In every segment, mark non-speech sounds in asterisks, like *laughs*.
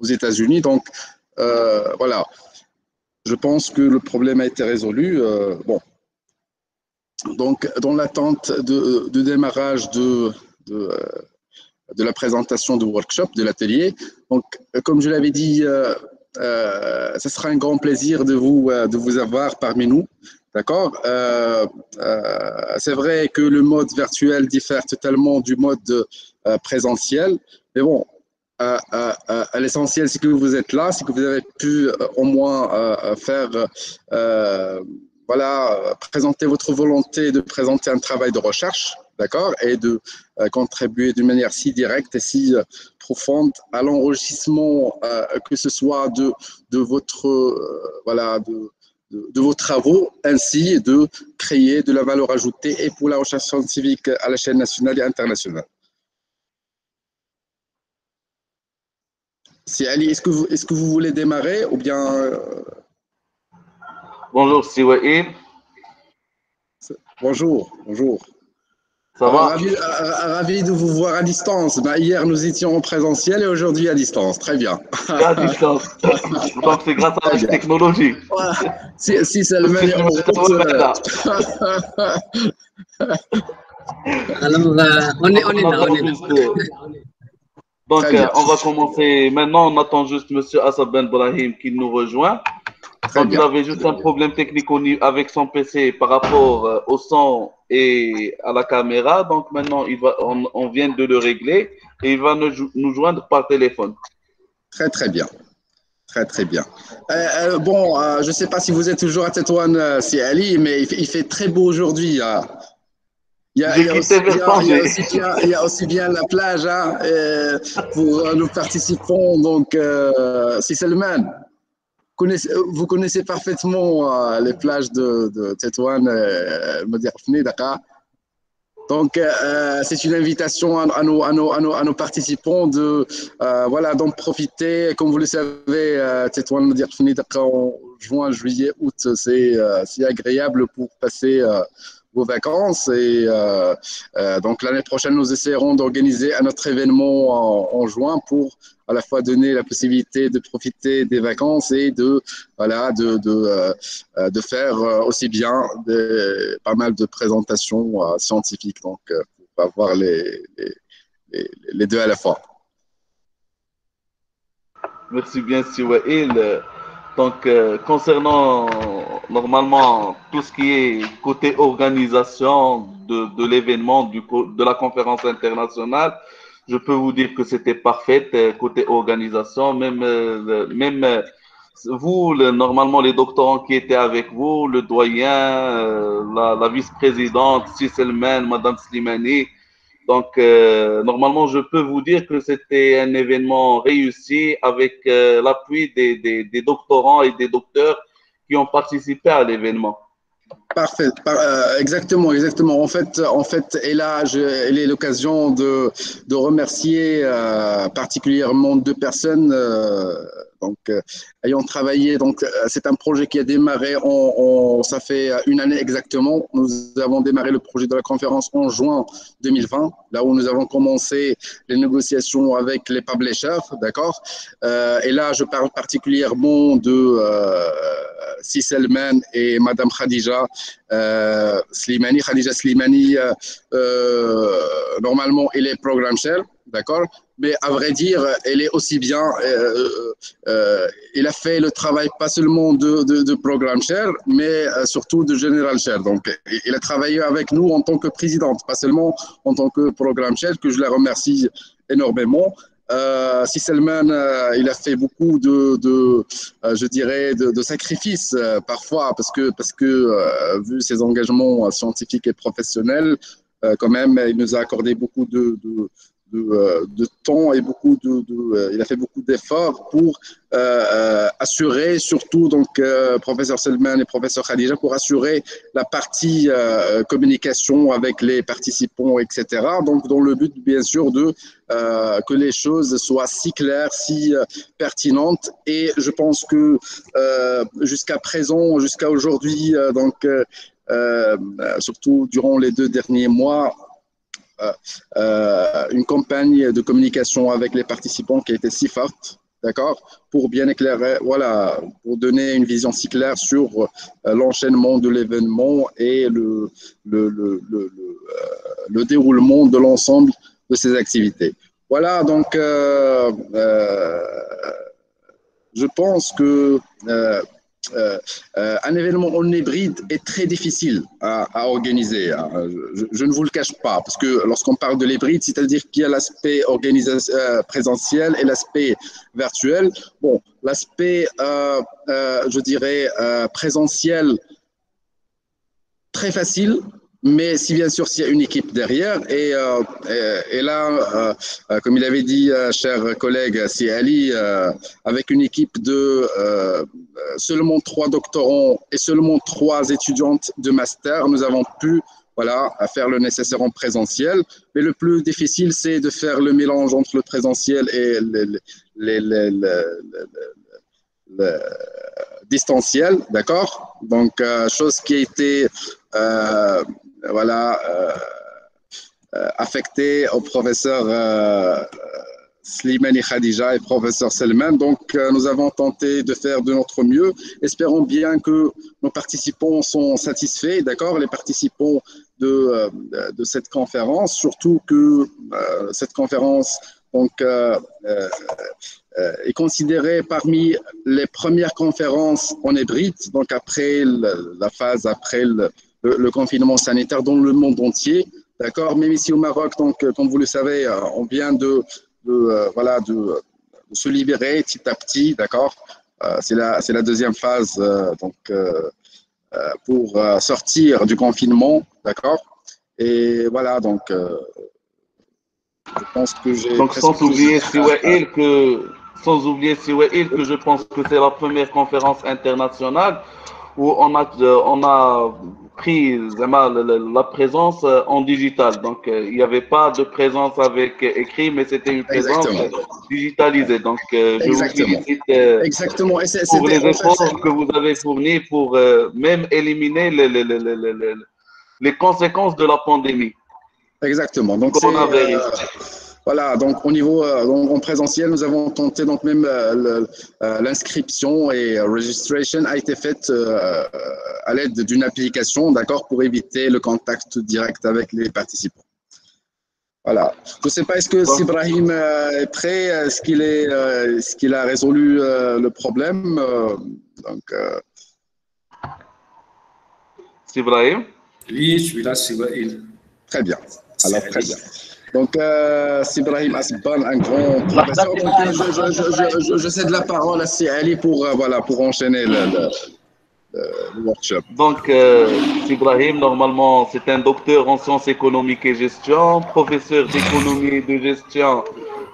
aux États-Unis. Donc, voilà, je pense que le problème a été résolu. bon, donc, dans l'attente de, démarrage de, de, la présentation du workshop, de l'atelier, donc, comme je l'avais dit, ce sera un grand plaisir de vous, de vous avoir parmi nous. D'accord? Euh, euh, C'est vrai que le mode virtuel diffère totalement du mode euh, présentiel, mais bon, l'essentiel, c'est que vous êtes là, c'est que vous avez pu au moins faire, voilà, présenter votre volonté de présenter un travail de recherche, d'accord, et de contribuer d'une manière si directe et si profonde à l'enrichissement, que ce soit de, de, vos travaux, ainsi de créer de la valeur ajoutée et pour la recherche scientifique à la chaîne nationale et internationale. Si Ali, est-ce que, vous, est que vous voulez démarrer ou bien... Euh, bonjour, Siwaï. Bonjour, bonjour. Ça va? Ravi, ravi, de vous voir à distance. Bah, hier, nous étions en présentiel et aujourd'hui à distance. Très bien. À distance. *laughs* Donc, c'est grâce à la technologie. Si, si c'est le meilleur. *laughs* Alors, on est, on est là. On est là. Donc, on va commencer. Maintenant, on attend juste M. Assad Ben Brahim qui nous rejoint. Donc, il avait juste un problème technique avec son PC par rapport euh, au son et à la caméra. Donc, maintenant, il va, on, vient de le régler et il va nous, joindre par téléphone. Très, très bien. Très, très bien. Euh, euh, bon, je ne sais pas si vous êtes toujours à Tétouane, c'est Ali, mais il fait, très beau aujourd'hui. Il y, a, il, y a aussi bien, la plage hein, pour nos participants. Donc, c'est Selman connaissez, vous connaissez parfaitement euh, les plages de, de Tétouane, euh, Dakar. Donc, euh, c'est une invitation à, nos, à, nos, à, nos, participants de euh, voilà, d'en profiter. Comme vous le savez, Tétouane, Dakar en juin, juillet, août, c'est agréable pour passer vos vacances. Et euh, euh, donc l'année prochaine, nous essaierons d'organiser un autre événement en, juin pour à la fois donner la possibilité de profiter des vacances et de voilà de de, euh, de faire aussi bien des, pas mal de présentations scientifiques. Donc pour avoir les, les, les, deux à la fois. Merci bien, Siwail. Donc, euh, concernant normalement tout ce qui est côté organisation de, de l'événement, de la conférence internationale, je peux vous dire que c'était parfait euh, côté organisation. Même, euh, même vous, normalement, les doctorants qui étaient avec vous, le doyen, la, la vice-présidente, Sisselman, Madame Slimani, donc, euh, normalement, je peux vous dire que c'était un événement réussi avec euh, l'appui des, doctorants et des docteurs qui ont participé à l'événement. Parfait, euh, exactement, exactement. En fait, en fait, et là, j'ai l'occasion de, de remercier particulièrement deux personnes donc, euh, ayant travaillé, donc euh, c'est un projet qui a démarré, en, ça fait une année exactement. Nous avons démarré le projet de la conférence en juin 2020, là où nous avons commencé les négociations avec les publishers, d'accord? Euh, et là, je parle particulièrement de euh, Sisselman et Madame Khadija Slimani. Khadija Slimani, normalement, elle est programme chef, d'accord? Mais à vrai dire, elle est aussi bien, euh, euh, il a fait le travail pas seulement de, de, programme cher, mais euh, surtout de général cher. Donc, il a travaillé avec nous en tant que présidente, pas seulement en tant que programme cher, que je la remercie énormément. Euh, si euh, il a fait beaucoup de, de euh, je dirais, de, de sacrifices parfois, parce que, parce que vu ses engagements scientifiques et professionnels, quand même, il nous a accordé beaucoup de, de, euh, de, temps et beaucoup de, euh, il a fait beaucoup d'efforts pour euh, assurer, surtout donc professeur Selman et professeur Khadija, pour assurer la partie communication avec les participants, etc. Donc dans le but bien sûr de que les choses soient si claires, si pertinentes. Et je pense que jusqu'à présent, jusqu'à aujourd'hui, donc surtout durant les deux derniers mois, une campagne de communication avec les participants qui été si forte d'accord Pour bien éclairer, voilà, pour donner une vision si claire sur euh, l'enchaînement de l'événement et le, le, le, le, le déroulement de l'ensemble de ces activités. Voilà, donc euh, euh, je pense que euh, euh, euh, un événement en hybride est très difficile à, organiser. Hein. Je, je, ne vous le cache pas, parce que lorsqu'on parle de l'hybride, c'est-à-dire qu'il y a l'aspect euh, présentiel et l'aspect virtuel. Bon, l'aspect, je dirais, présentiel, très facile, mais si bien sûr s'il y a une équipe derrière et, euh, et, là, euh, comme il avait dit, euh, cher collègue, c'est Ali, euh, avec une équipe de euh, seulement trois doctorants et seulement trois étudiantes de master, nous avons pu voilà, faire le nécessaire en présentiel. Mais le plus difficile, c'est de faire le mélange entre le présentiel et le, distanciel, d'accord? Donc, chose qui a été euh, voilà, euh, euh, affecté au professeur euh, Slimani Khadija et professeur Selman. Donc, nous avons tenté de faire de notre mieux. Espérons bien que nos participants sont satisfaits, d'accord, les participants de, de cette conférence, surtout que cette conférence donc, est considérée parmi les premières conférences en hybride, donc après la phase, après le, le, le, confinement sanitaire dans le monde entier. D'accord? Même ici au Maroc, donc, euh, comme vous le savez, euh, on vient de, de euh, voilà, de, de, se libérer petit à petit. D'accord? C'est la, la deuxième phase donc, pour sortir du confinement. D'accord? Et voilà, donc, je pense que j'ai. Donc, sans oublier, Siwail, que, sans oublier que je pense que c'est la première conférence internationale où on a, on a pris la, présence euh, en digital. Donc, euh, il n'y avait pas de présence avec écrit, mais c'était une présence Exactement. digitalisée. Donc, euh, je Exactement. vous félicite Exactement. Et pour les efforts que vous avez fournis pour même éliminer les, les, les, les, conséquences de la pandémie. Exactement. Donc, voilà, donc au niveau euh, en présentiel, nous avons tenté donc même euh, euh, l'inscription et registration a été faite à l'aide d'une application, d'accord, pour éviter le contact direct avec les participants. Voilà. Je ne sais pas, est-ce que Sibrahim est prêt? Est-ce qu'il est, est, qu'il a résolu le problème Donc. Sibrahim? Oui, je suis là, Sibrahim. Très bien. Alors, très bien. Donc, euh, Ibrahim Asban, un grand professeur. Je, je, je, je, cède la parole à Ali pour, euh, voilà, pour enchaîner le, le, le workshop. Donc, euh, Ibrahim, normalement, c'est un docteur en sciences économiques et gestion, professeur d'économie et de gestion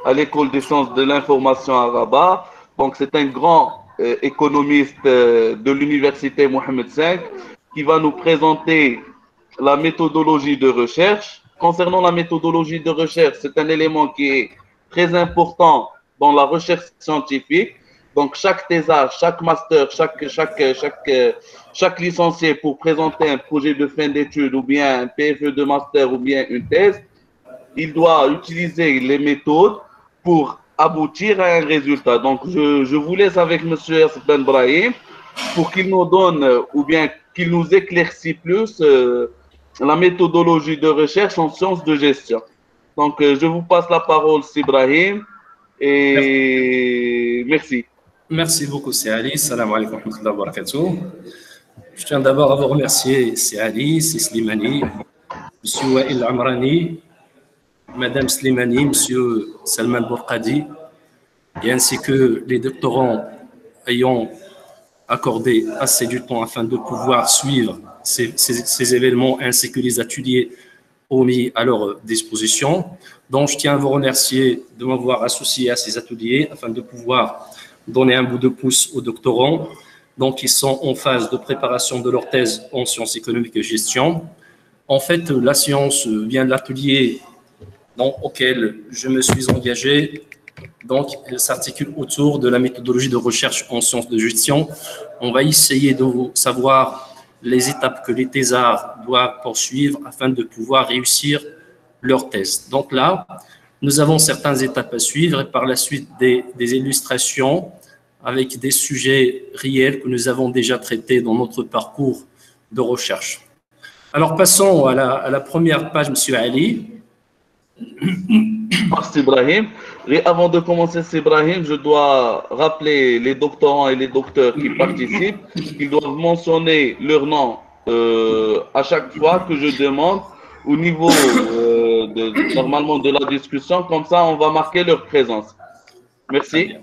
à l'école des sciences de l'information à Rabat. Donc, c'est un grand euh, économiste euh, de l'université Mohamed V qui va nous présenter la méthodologie de recherche concernant la méthodologie de recherche, c'est un élément qui est très important dans la recherche scientifique. Donc, chaque thésard, chaque master, chaque, chaque, chaque, chaque licencié pour présenter un projet de fin d'études ou bien un PFE de master ou bien une thèse, il doit utiliser les méthodes pour aboutir à un résultat. Donc, je, je vous laisse avec M. Ben Brahim pour qu'il nous donne ou bien qu'il nous éclaircit plus euh, la méthodologie de recherche en sciences de gestion. Donc, euh, je vous passe la parole, Sibrahim, et merci. Merci beaucoup, c'est Ali. Salam alaikum wa barakatuh. Je tiens d'abord à vous remercier, Ali, Slimani, Monsieur Wael Amrani, Madame Slimani, Monsieur Salman Bourqadi, et ainsi que les doctorants ayant accordé assez du temps afin de pouvoir suivre ces, événements ainsi que les ateliers ont mis à leur disposition. Donc, je tiens à vous remercier de m'avoir associé à ces ateliers afin de pouvoir donner un bout de pouce aux doctorants. Donc, ils sont en phase de préparation de leur thèse en sciences économiques et gestion. En fait, la science vient de l'atelier auquel je me suis engagé. Donc, elle s'articule autour de la méthodologie de recherche en sciences de gestion. On va essayer de savoir les étapes que les thésards doivent poursuivre afin de pouvoir réussir leur thèse. Donc là, Nous avons certaines étapes à suivre et par la suite des, illustrations avec des sujets réels que nous avons déjà traités dans notre parcours de recherche. Alors passons à la, première page, Monsieur Ali. Merci Ibrahim. Avant de commencer, Ibrahim, je dois rappeler les doctorants et les docteurs qui participent qu'ils doivent mentionner leur nom euh, à chaque fois que je demande au niveau euh, de, normalement de la discussion. Comme ça, on va marquer leur présence. Merci.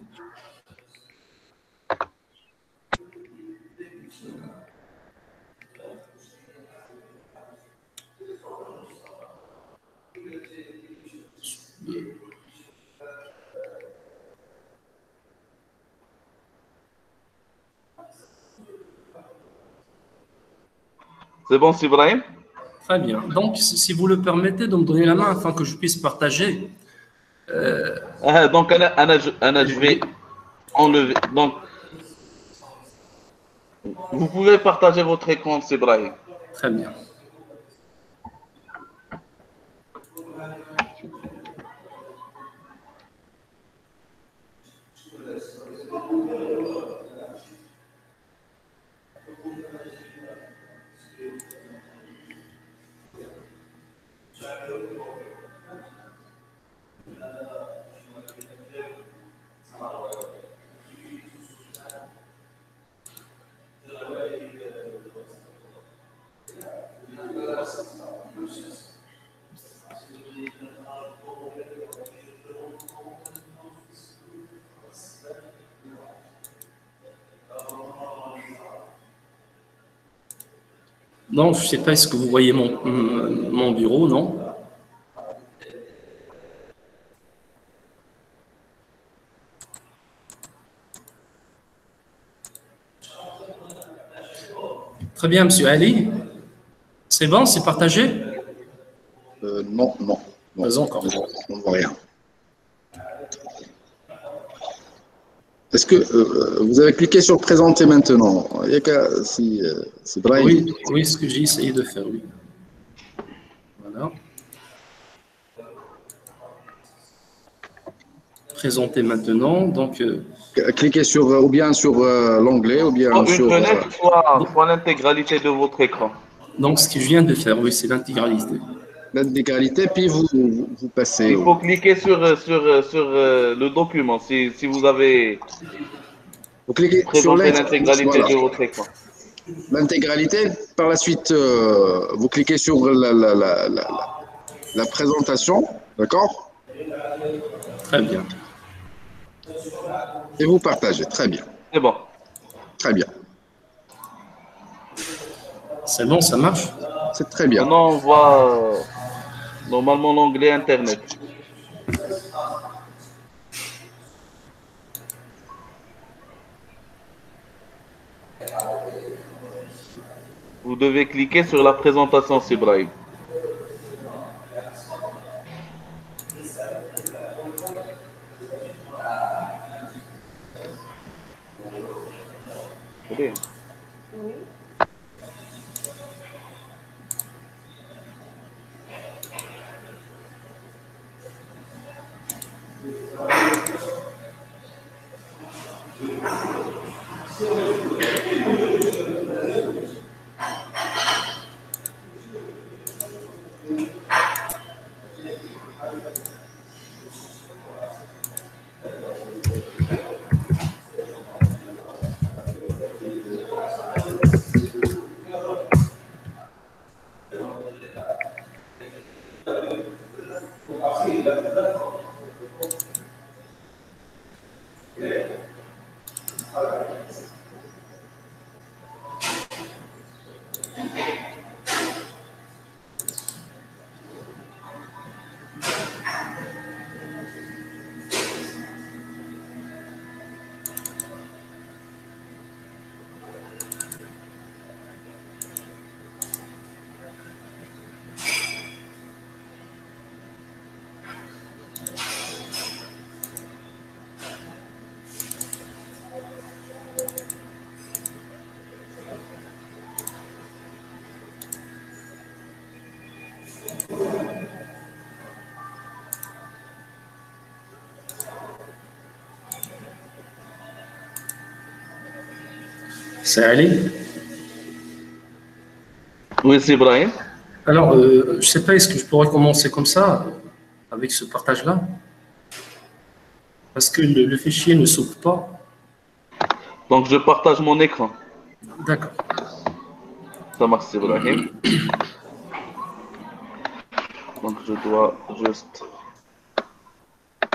C'est bon, Ibrahim Très bien. Donc, si vous le permettez de me donner la main afin que je puisse partager. Euh... Ah, donc, Anna, je vais enlever. Donc, vous pouvez partager votre écran, Ibrahim. Très bien. Non, je ne sais pas, est-ce que vous voyez mon, mon bureau, non? Très bien, Monsieur Ali. C'est bon, c'est partagé? Euh, Non, non. Pas encore. On ne voit rien. Est-ce que euh, vous avez cliqué sur présenter maintenant? Il y a qu'à, si, euh, Oui, oui, ce que j'ai essayé de faire, oui. Voilà. Présenter maintenant. Donc, euh, Cliquez sur, ou bien sur l'onglet, ou bien sur. Une fenêtre, soit, l'intégralité de votre écran. Donc, ce que je viens de faire, oui, c'est l'intégralité. L'intégralité, puis vous, vous, passez. Il faut cliquer sur, sur, sur le document. Si, si vous avez. Vous cliquez sur l'intégralité de votre écran. L'intégralité. Par la suite, vous cliquez sur la, la, la, la présentation. D'accord? Très bien. Et vous partagez. Très bien. C'est bon. Très bien. C'est bon, ça marche C'est très bien. Maintenant, on voit euh, normalement l'onglet Internet. Vous devez cliquer sur la présentation, Sibrahim. Cadê? Oi? Thank Oui, c'est Ibrahim. Alors, euh, je ne sais pas, est-ce que je pourrais commencer comme ça, avec ce partage-là? Parce que le, fichier ne s'ouvre pas. Donc, je partage mon écran. D'accord. Ça marche, Ibrahim. Donc, je dois juste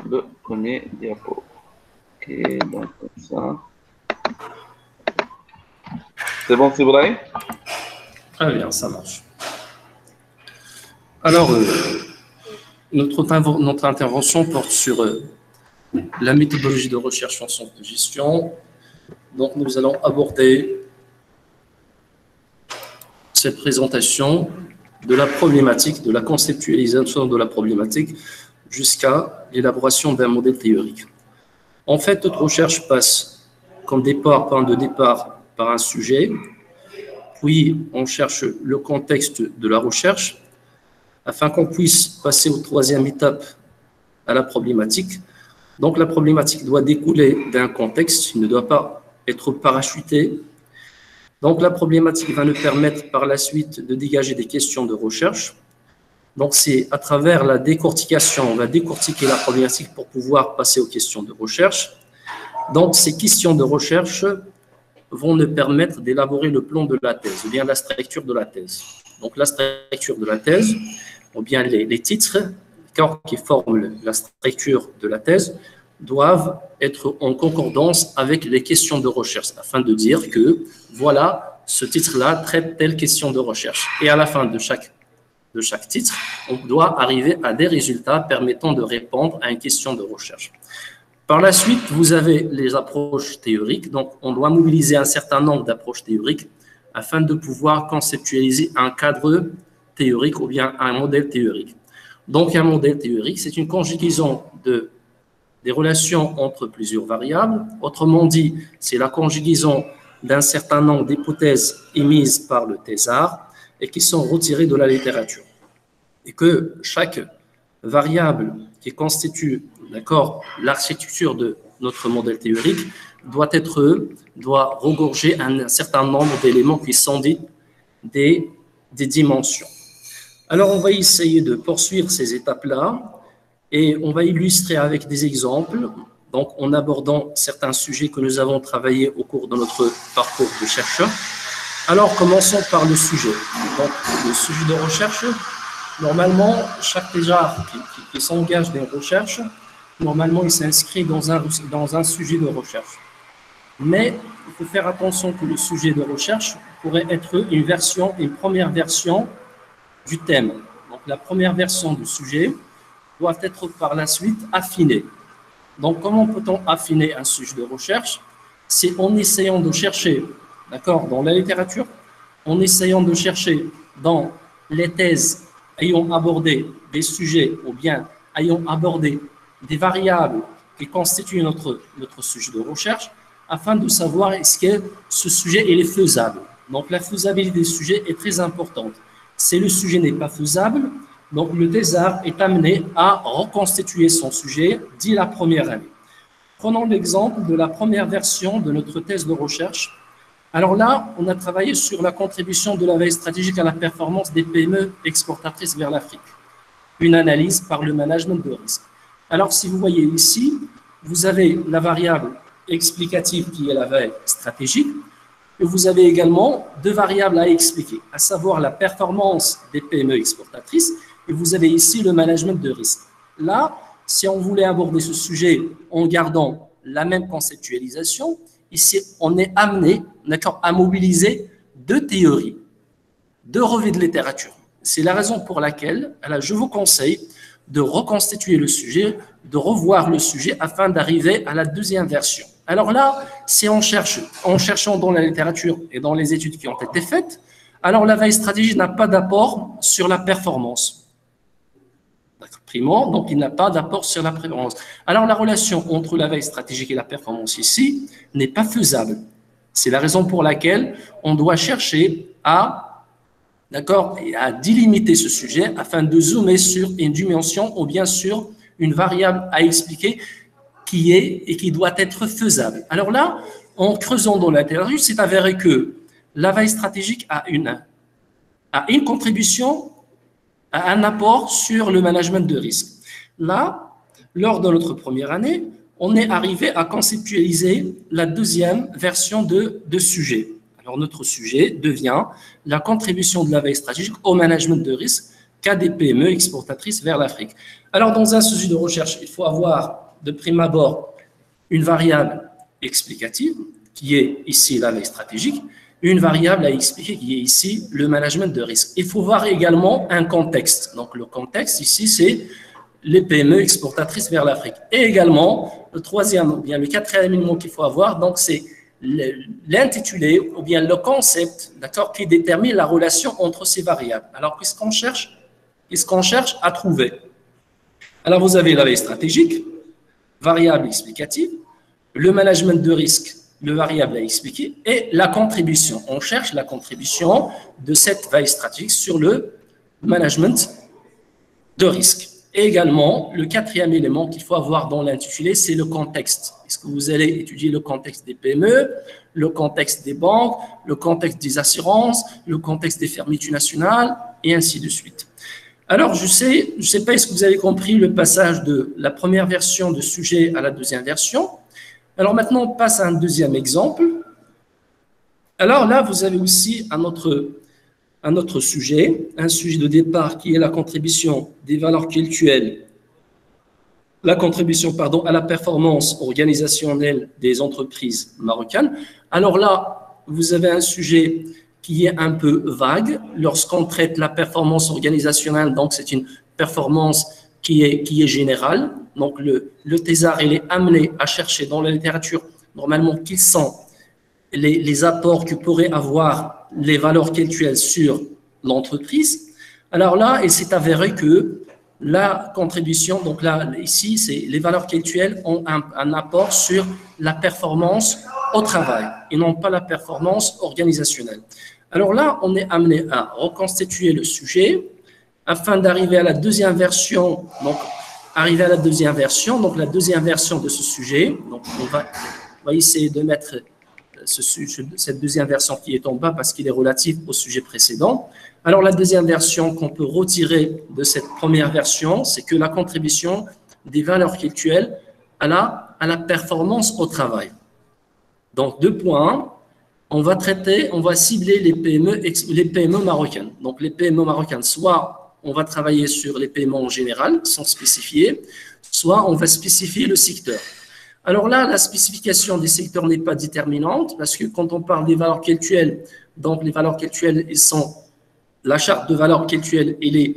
le premier diapo. Ok, donc comme ça. C'est bon, c'est vrai Très bien, ça marche. Alors, euh, notre, notre, intervention porte sur euh, la méthodologie de recherche en centre de gestion. Donc, nous allons aborder cette présentation de la problématique, de la conceptualisation de la problématique jusqu'à l'élaboration d'un modèle théorique. En fait, toute recherche passe comme départ, point de départ, par un sujet, puis on cherche le contexte de la recherche, afin qu'on puisse passer aux troisième étape, à la problématique. Donc la problématique doit découler d'un contexte, il ne doit pas être parachuté. Donc la problématique va nous permettre par la suite de dégager des questions de recherche. Donc, c'est à travers la décortication, on va décortiquer la problématique pour pouvoir passer aux questions de recherche. Donc, ces questions de recherche vont nous permettre d'élaborer le plan de la thèse, ou bien la structure de la thèse. Donc, la structure de la thèse, ou bien les, titres qui forment la structure de la thèse, doivent être en concordance avec les questions de recherche, afin de dire que, voilà, ce titre-là traite telle question de recherche. Et à la fin de chaque de chaque titre, on doit arriver à des résultats permettant de répondre à une question de recherche. Par la suite, vous avez les approches théoriques. Donc, on doit mobiliser un certain nombre d'approches théoriques afin de pouvoir conceptualiser un cadre théorique ou bien un modèle théorique. Donc, un modèle théorique, c'est une conjugaison de, des relations entre plusieurs variables. Autrement dit, c'est la conjugaison d'un certain nombre d'hypothèses émises par le thésard et qui sont retirées de la littérature et que chaque variable qui constitue d'accord l'architecture de notre modèle théorique doit être doit regorger un certain nombre d'éléments qui sont des, des dimensions. Alors on va essayer de poursuivre ces étapes-là et on va illustrer avec des exemples, donc en abordant certains sujets que nous avons travaillés au cours de notre parcours de chercheur. Alors commençons par le sujet. Donc le sujet de recherche, Normalement, chaque déjà qui, s'engage dans une recherche, normalement, il s'inscrit dans un, dans un sujet de recherche. Mais il faut faire attention que le sujet de recherche pourrait être une version, une première version du thème. Donc, la première version du sujet doit être par la suite affinée. Donc, comment peut-on affiner un sujet de recherche? C'est en essayant de chercher, d'accord, dans la littérature, en essayant de chercher dans les thèses ayons abordé des sujets ou bien ayons abordé des variables qui constituent notre, notre sujet de recherche afin de savoir est-ce que ce sujet est faisable. Donc la faisabilité des sujets est très importante. Si le sujet n'est pas faisable, donc le thésard est amené à reconstituer son sujet dès la première année. Prenons l'exemple de la première version de notre thèse de recherche alors là, on a travaillé sur la contribution de la veille stratégique à la performance des PME exportatrices vers l'Afrique. Une analyse par le management de risque. Alors si vous voyez ici, vous avez la variable explicative qui est la veille stratégique, et vous avez également deux variables à expliquer, à savoir la performance des PME exportatrices, et vous avez ici le management de risque. Là, si on voulait aborder ce sujet en gardant la même conceptualisation, ici, on est amené à mobiliser deux théories, deux revues de littérature. C'est la raison pour laquelle je vous conseille de reconstituer le sujet, de revoir le sujet afin d'arriver à la deuxième version. Alors là, si on cherche, en cherchant dans la littérature et dans les études qui ont été faites, alors la veille stratégique n'a pas d'apport sur la performance primo, donc il n'a pas d'apport sur la performance. Alors la relation entre la veille stratégique et la performance ici n'est pas faisable. C'est la raison pour laquelle on doit chercher à, d'accord, à délimiter ce sujet afin de zoomer sur une dimension ou bien sur une variable à expliquer qui est et qui doit être faisable. Alors là, en creusant dans la littérature, c'est avéré que la veille stratégique a une, a une contribution, a un apport sur le management de risque. Là, lors de notre première année, on est arrivé à conceptualiser la deuxième version de, de sujet. Alors, notre sujet devient la contribution de la veille stratégique au management de risque qu'a des PME exportatrices vers l'Afrique. Alors, dans un sujet de recherche, il faut avoir de prime abord une variable explicative, qui est ici la veille stratégique, une variable à expliquer qui est ici le management de risque. Il faut voir également un contexte. Donc le contexte ici, c'est les PME exportatrices vers l'Afrique. Et également, le troisième, ou bien le quatrième élément qu'il faut avoir, donc c'est l'intitulé ou bien le concept, d'accord, qui détermine la relation entre ces variables. Alors, qu'est-ce qu'on cherche? Qu'est-ce qu'on cherche à trouver? Alors, vous avez la veille stratégique, variable explicative, le management de risque, le variable à expliquer, et la contribution. On cherche la contribution de cette veille stratégique sur le management de risque. Et également, le quatrième élément qu'il faut avoir dans l'intitulé, c'est le contexte. Est-ce que vous allez étudier le contexte des PME, le contexte des banques, le contexte des assurances, le contexte des fermes multinationales, et ainsi de suite. Alors, je sais, je sais pas, est-ce que vous avez compris le passage de la première version de sujet à la deuxième version? Alors maintenant, on passe à un deuxième exemple. Alors là, vous avez aussi un autre, un autre sujet, un sujet de départ qui est la contribution des valeurs culturelles, la contribution pardon, à la performance organisationnelle des entreprises marocaines. Alors là, vous avez un sujet qui est un peu vague lorsqu'on traite la performance organisationnelle. Donc, c'est une performance qui est, qui est générale. Donc, le, le thésard, il est amené à chercher dans la littérature, normalement, quels sont les, les apports que pourraient avoir les valeurs culturelles sur l'entreprise. Alors là, il s'est avéré que la contribution, donc là, ici, c'est les valeurs culturelles ont un, apport sur la performance au travail et non pas la performance organisationnelle. Alors là, on est amené à reconstituer le sujet afin d'arriver à la deuxième version. Donc, arriver à la deuxième version, donc la deuxième version de ce sujet. Donc, on va essayer de mettre ce, cette deuxième version qui est en bas parce qu'il est relatif au sujet précédent. Alors, la deuxième version qu'on peut retirer de cette première version, c'est que la contribution des valeurs culturelles à la, performance au travail. Donc, deux points on va traiter, on va cibler les PME, les PME marocaines. Donc les PME marocaines, soit on va travailler sur les PME en général, sans spécifier, soit on va spécifier le secteur. Alors là, la spécification des secteurs n'est pas déterminante parce que quand on parle des valeurs culturelles, donc les valeurs culturelles, ils sont la charte de valeurs culturelles, elle est,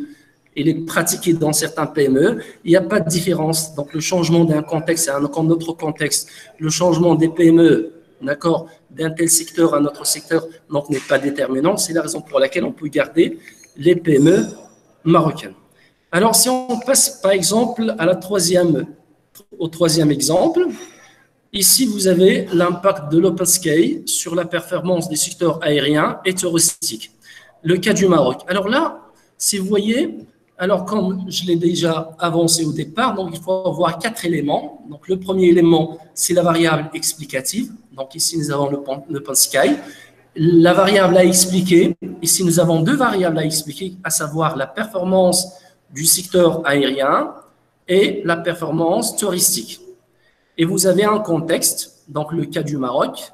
elle est pratiquée dans certains PME. Il n'y a pas de différence. Donc le changement d'un contexte à un autre contexte, le changement des PME d'accord, d'un tel secteur à notre secteur, donc n'est pas déterminant. C'est la raison pour laquelle on peut garder les PME marocaines. Alors, si on passe par exemple à la troisième, au troisième exemple, ici vous avez l'impact de l'Open Sky sur la performance des secteurs aériens et touristiques. Le cas du Maroc. Alors là, si vous voyez, alors comme je l'ai déjà avancé au départ, donc il faut avoir quatre éléments. Donc le premier élément, c'est la variable explicative. Donc ici, nous avons le, le sky. La variable à expliquer, ici, nous avons deux variables à expliquer, à savoir la performance du secteur aérien et la performance touristique. Et vous avez un contexte, donc le cas du Maroc,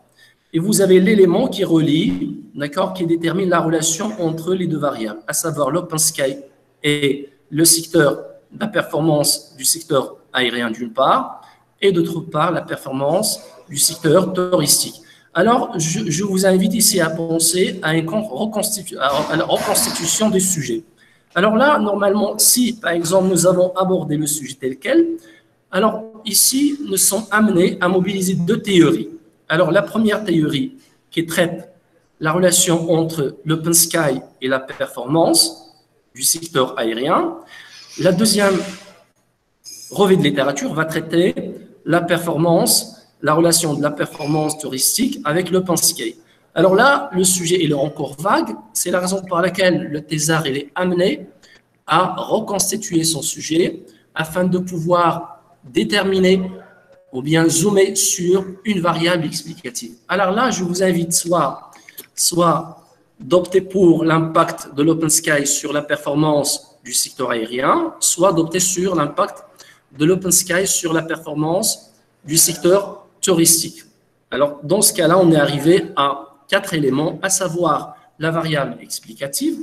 et vous avez l'élément qui relie, d'accord, qui détermine la relation entre les deux variables, à savoir l'open sky et le secteur, la performance du secteur aérien d'une part, et d'autre part la performance du secteur touristique. Alors, je, vous invite ici à penser à, une à la reconstitution des sujets. Alors là, normalement, si par exemple nous avons abordé le sujet tel quel, alors ici, nous sommes amenés à mobiliser deux théories. Alors la première théorie qui traite la relation entre l'open sky et la performance du secteur aérien. La deuxième revue de littérature va traiter la performance la relation de la performance touristique avec le Sky. Alors là, le sujet est encore vague. C'est la raison pour laquelle le thésard est amené à reconstituer son sujet afin de pouvoir déterminer ou bien zoomer sur une variable explicative. Alors là, je vous invite soit, soit d'opter pour l'impact de l'Open Sky sur la performance du secteur aérien, soit d'opter sur l'impact de l'Open Sky sur la performance du secteur touristique. Alors, dans ce cas-là, on est arrivé à quatre éléments, à savoir la variable explicative,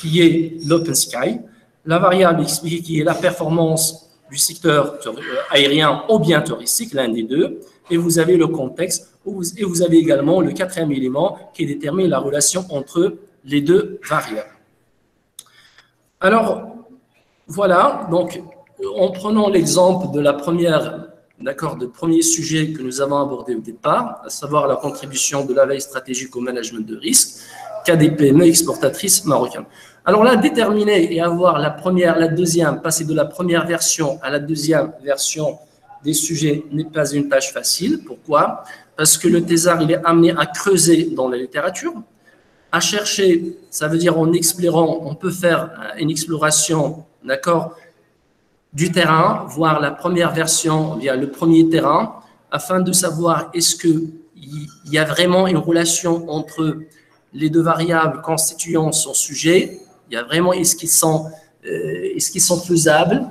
qui est l'Open Sky, la variable expliquée qui est la performance du secteur aérien ou bien touristique, l'un des deux, et vous avez le contexte, et vous avez également le quatrième élément qui détermine la relation entre les deux variables. Alors, voilà, donc en prenant l'exemple de la première, d'accord, de premier sujet que nous avons abordé au départ, à savoir la contribution de la veille stratégique au management de risque, KDPME exportatrices marocaines. Alors là, déterminer et avoir la première, la deuxième, passer de la première version à la deuxième version des sujets n'est pas une tâche facile. Pourquoi? Parce que le thésard, il est amené à creuser dans la littérature, à chercher, ça veut dire en explorant, on peut faire une exploration, d'accord, du terrain, voir la première version, via le premier terrain, afin de savoir est-ce qu'il y a vraiment une relation entre les deux variables constituant son sujet. Il y a vraiment, est-ce qu'ils sont, euh, est-ce sont faisables?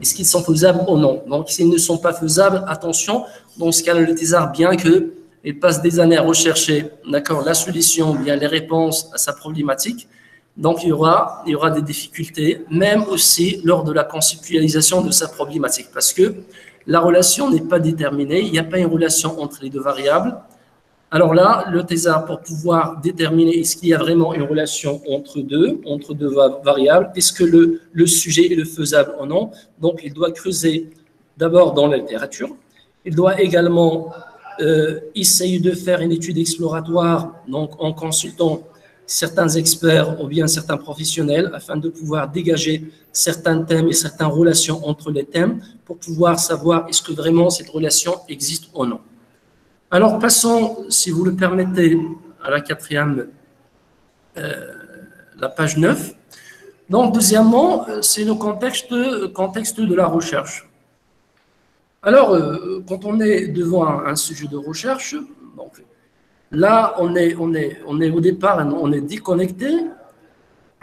Est-ce qu'ils sont faisables ou non? Donc, s'ils ne sont pas faisables, attention, dans ce cas le thésard, bien qu'il passe des années à rechercher la solution, bien les réponses à sa problématique, donc il y, aura, il y aura des difficultés, même aussi lors de la conceptualisation de sa problématique, parce que la relation n'est pas déterminée, il n'y a pas une relation entre les deux variables, alors là, le thésard, pour pouvoir déterminer est-ce qu'il y a vraiment une relation entre deux, entre deux variables, est-ce que le, le sujet est le faisable ou non, donc il doit creuser d'abord dans la littérature, il doit également euh, essayer de faire une étude exploratoire, donc en consultant certains experts ou bien certains professionnels afin de pouvoir dégager certains thèmes et certaines relations entre les thèmes pour pouvoir savoir est-ce que vraiment cette relation existe ou non. Alors passons, si vous le permettez, à la quatrième, euh, la page 9. Donc, deuxièmement, c'est le contexte, contexte de la recherche. Alors, euh, quand on est devant un, sujet de recherche, là, on est, on, est, on est au départ, on est déconnecté.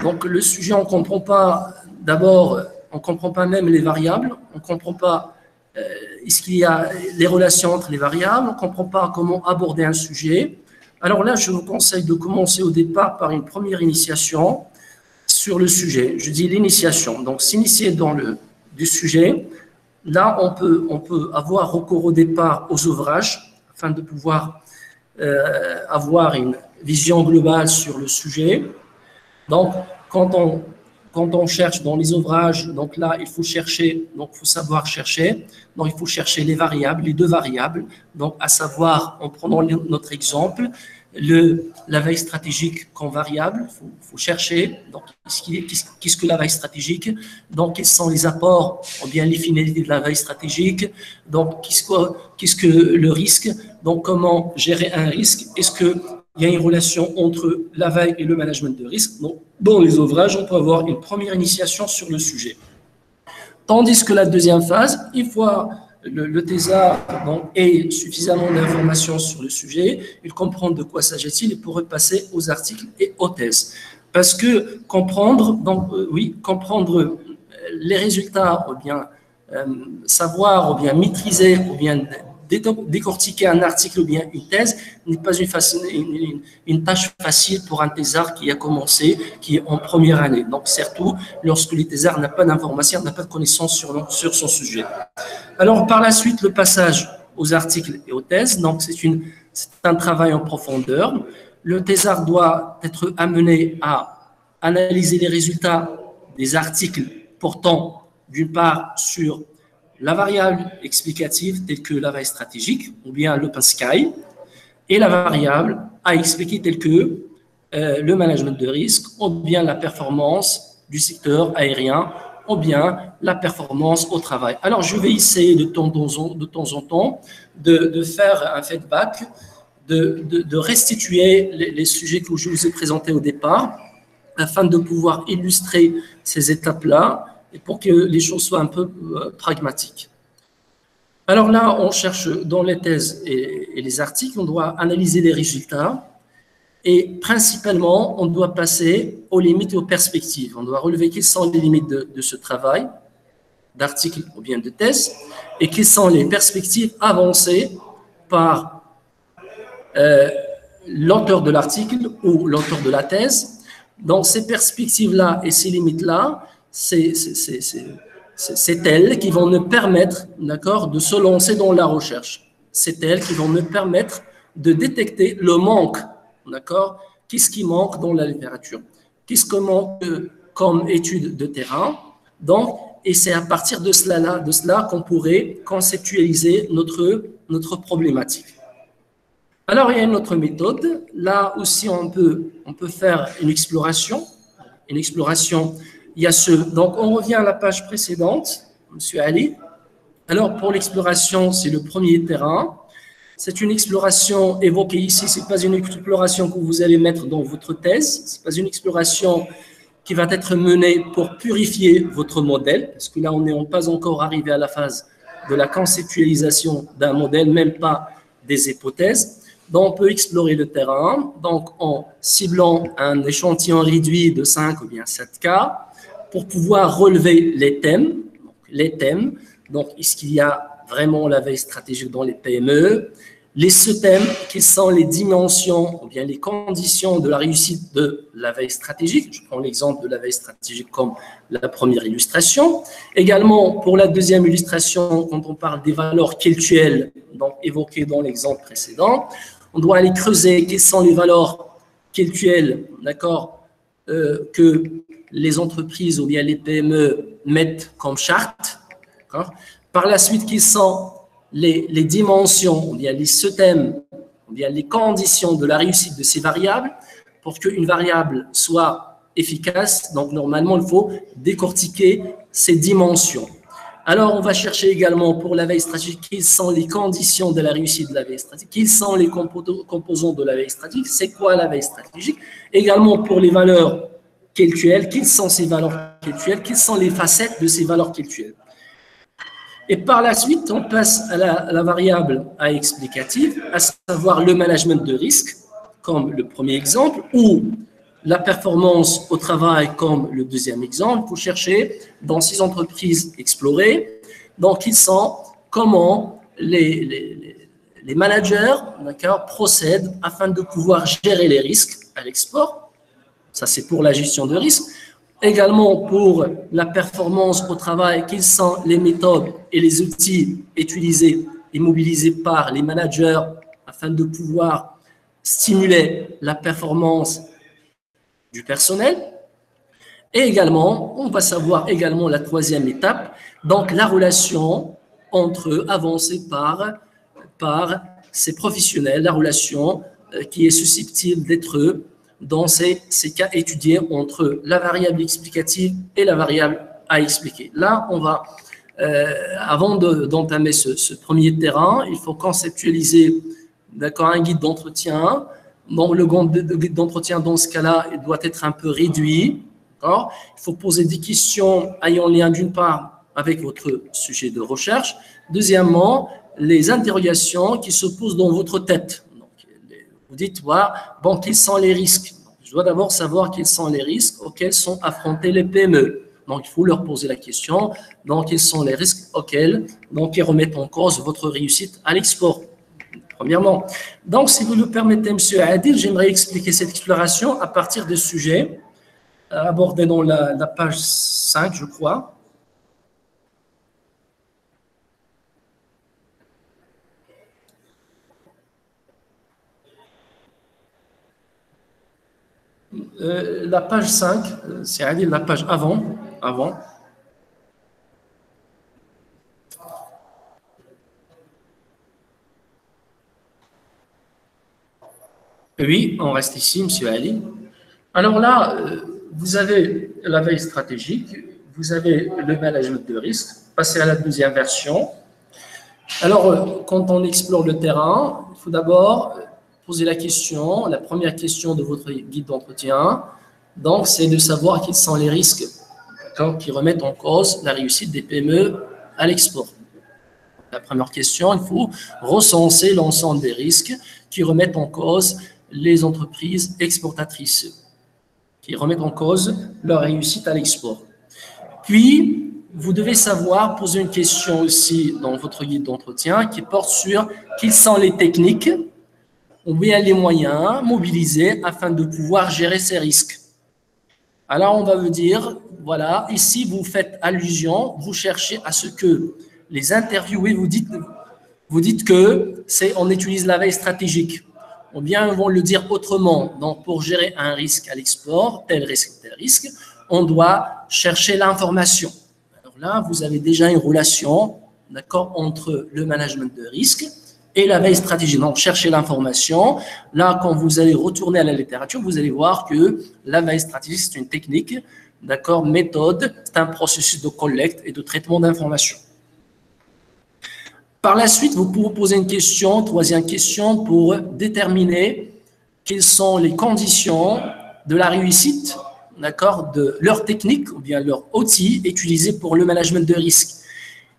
Donc, le sujet, on ne comprend pas, d'abord, on ne comprend pas même les variables, on ne comprend pas euh, est-ce qu'il y a les relations entre les variables On ne comprend pas comment aborder un sujet. Alors là, je vous conseille de commencer au départ par une première initiation sur le sujet. Je dis l'initiation. Donc, s'initier dans le du sujet. Là, on peut, on peut avoir recours au départ aux ouvrages afin de pouvoir avoir une vision globale sur le sujet. Donc, quand on, quand on cherche dans les ouvrages, donc là, il faut chercher, donc il faut savoir chercher. Donc, il faut chercher les variables, les deux variables. Donc, à savoir, en prenant notre exemple, le, la veille stratégique comme variable, il faut, chercher qu'est-ce que la veille stratégique, donc quels sont les apports ou bien les finalités de la veille stratégique, donc qu'est-ce que, que le risque, donc comment gérer un risque, est-ce que il y a une relation entre la veille et le management de risque. Donc, dans les ouvrages, on peut avoir une première initiation sur le sujet. Tandis que la deuxième phase, il faut le, le thésard ait suffisamment d'informations sur le sujet, il comprend de quoi s'agit-il et pourrait passer aux articles et aux thèses. Parce que comprendre, euh, oui, comprendre les résultats, ou bien euh, savoir, ou bien maîtriser, ou bien décortiquer un article ou bien une thèse n'est pas une, tâche facile pour un thésard qui a commencé, qui est en première année. Donc, surtout lorsque le thésard n'a pas d'information, n'a pas de connaissances sur, sur son sujet. Alors, par la suite, le passage aux articles et aux thèses. Donc, c'est un travail en profondeur. Le thésard doit être amené à analyser les résultats des articles portant d'une part sur la variable explicative telle que la veille stratégique ou bien l'open sky et la variable à expliquer telle que euh, le management de risque ou bien la performance du secteur aérien ou bien la performance au travail. Alors, je vais essayer de temps en, de temps, en temps de, faire un feedback, de, restituer les, sujets que je vous ai présentés au départ afin de pouvoir illustrer ces étapes-là pour que les choses soient un peu euh, pragmatiques. Alors là, on cherche dans les thèses et, les articles, on doit analyser les résultats et principalement, on doit passer aux limites et aux perspectives. On doit relever quelles sont les limites de, ce travail d'article ou bien de thèse et quelles sont les perspectives avancées par euh, l'auteur de l'article ou l'auteur de la thèse. Dans ces perspectives-là et ces limites-là, c'est elles qui vont nous permettre d'accord, de se lancer dans la recherche. C'est elles qui vont nous permettre de détecter le manque. D'accord Qu'est-ce qui manque dans la littérature? Qu'est-ce que manque comme étude de terrain? Donc, et c'est à partir de cela, de cela qu'on pourrait conceptualiser notre, notre problématique. Alors, il y a une autre méthode. Là aussi, on peut, on peut faire une exploration. Une exploration, il y a ce. Donc, on revient à la page précédente, Monsieur Ali. Alors, pour l'exploration, c'est le premier terrain. C'est une exploration évoquée ici. C'est pas une exploration que vous allez mettre dans votre thèse. C'est pas une exploration qui va être menée pour purifier votre modèle, parce que là, on n'est pas encore arrivé à la phase de la conceptualisation d'un modèle, même pas des hypothèses. Donc, on peut explorer le terrain donc en ciblant un échantillon réduit de 5 ou bien 7 cas pour pouvoir relever les thèmes. les thèmes, donc est-ce qu'il y a vraiment la veille stratégique dans les PME Les ce thèmes, qui sont les dimensions ou bien les conditions de la réussite de la veille stratégique? Je prends l'exemple de la veille stratégique comme la première illustration. Également, pour la deuxième illustration, quand on parle des valeurs culturelles donc évoquées dans l'exemple précédent, on doit aller creuser quelles sont les valeurs culturelles, d'accord, euh, que les entreprises ou bien les PME mettent comme charte. Par la suite, quelles sont les, les dimensions, ou bien les thèmes, ou bien les conditions de la réussite de ces variables pour qu'une variable soit efficace. Donc, normalement, il faut décortiquer ces dimensions. Alors, on va chercher également pour la veille stratégique quelles sont les conditions de la réussite de la veille stratégique, quels sont les composants de la veille stratégique, c'est quoi la veille stratégique? Également pour les valeurs culturelles, quelles sont ces valeurs culturelles, quelles sont les facettes de ces valeurs culturelles. Et par la suite, on passe à la, variable A explicative, à savoir le management de risque, comme le premier exemple, ou la performance au travail comme le deuxième exemple pour chercher dans ces entreprises explorées, donc ils sont comment les, les, les managers procèdent afin de pouvoir gérer les risques à l'export. Ça, c'est pour la gestion de risques. Également pour la performance au travail, quelles sont les méthodes et les outils utilisés et mobilisés par les managers afin de pouvoir stimuler la performance du personnel. Et également, on va savoir également la troisième étape, donc la relation entre eux avancée par, par ces professionnels, la relation euh, qui est susceptible d'être dans ces, cas étudiés entre la variable explicative et la variable à expliquer. Là, on va, euh, avant d'entamer ce, premier terrain, il faut conceptualiser un guide d'entretien le guide d'entretien, dans ce cas-là, doit être un peu réduit. Il faut poser des questions ayant lien d'une part avec votre sujet de recherche. Deuxièmement, les interrogations qui se posent dans votre tête. Vous dites, bon, quels sont les risques? Je dois d'abord savoir quels sont les risques auxquels sont affrontés les PME. Donc, il faut leur poser la question. Donc, quels sont les risques auxquels donc, ils remettent en cause votre réussite à l'export? Premièrement. Donc, si vous le permettez, M. Adil, j'aimerais expliquer cette exploration à partir des sujets euh, abordés dans la, page 5, je crois. Euh, la page 5, euh, c'est Adil, la page avant, avant. Oui, on reste ici, Monsieur Ali. Alors là, euh, vous avez la veille stratégique, vous avez le management de risque, passer à la deuxième version. Alors, quand on explore le terrain, il faut d'abord poser la question, la première question de votre guide d'entretien, donc c'est de savoir quels sont les risques qui remettent en cause la réussite des PME à l'export. la première question, il faut recenser l'ensemble des risques qui remettent en cause les entreprises exportatrices, qui remettent en cause leur réussite à l'export. Puis, vous devez savoir poser une question aussi dans votre guide d'entretien qui porte sur quelles sont les techniques ou bien les moyens mobilisés afin de pouvoir gérer ces risques. Alors, on va vous dire, voilà, ici, vous faites allusion, vous cherchez à ce que les interviewés vous dites, vous dites que c'est on utilise la veille stratégique. Ou bien ils vont le dire autrement. Donc, pour gérer un risque à l'export, tel risque, tel risque, on doit chercher l'information. Alors là, vous avez déjà une relation, d'accord, entre le management de risque et la veille stratégique. Donc, chercher l'information. Là, quand vous allez retourner à la littérature, vous allez voir que la veille stratégique, c'est une technique, d'accord, méthode, c'est un processus de collecte et de traitement d'informations. Par la suite, vous pouvez poser une question, troisième question, pour déterminer quelles sont les conditions de la réussite, d'accord, de leur technique ou bien leur outil utilisé pour le management de risque.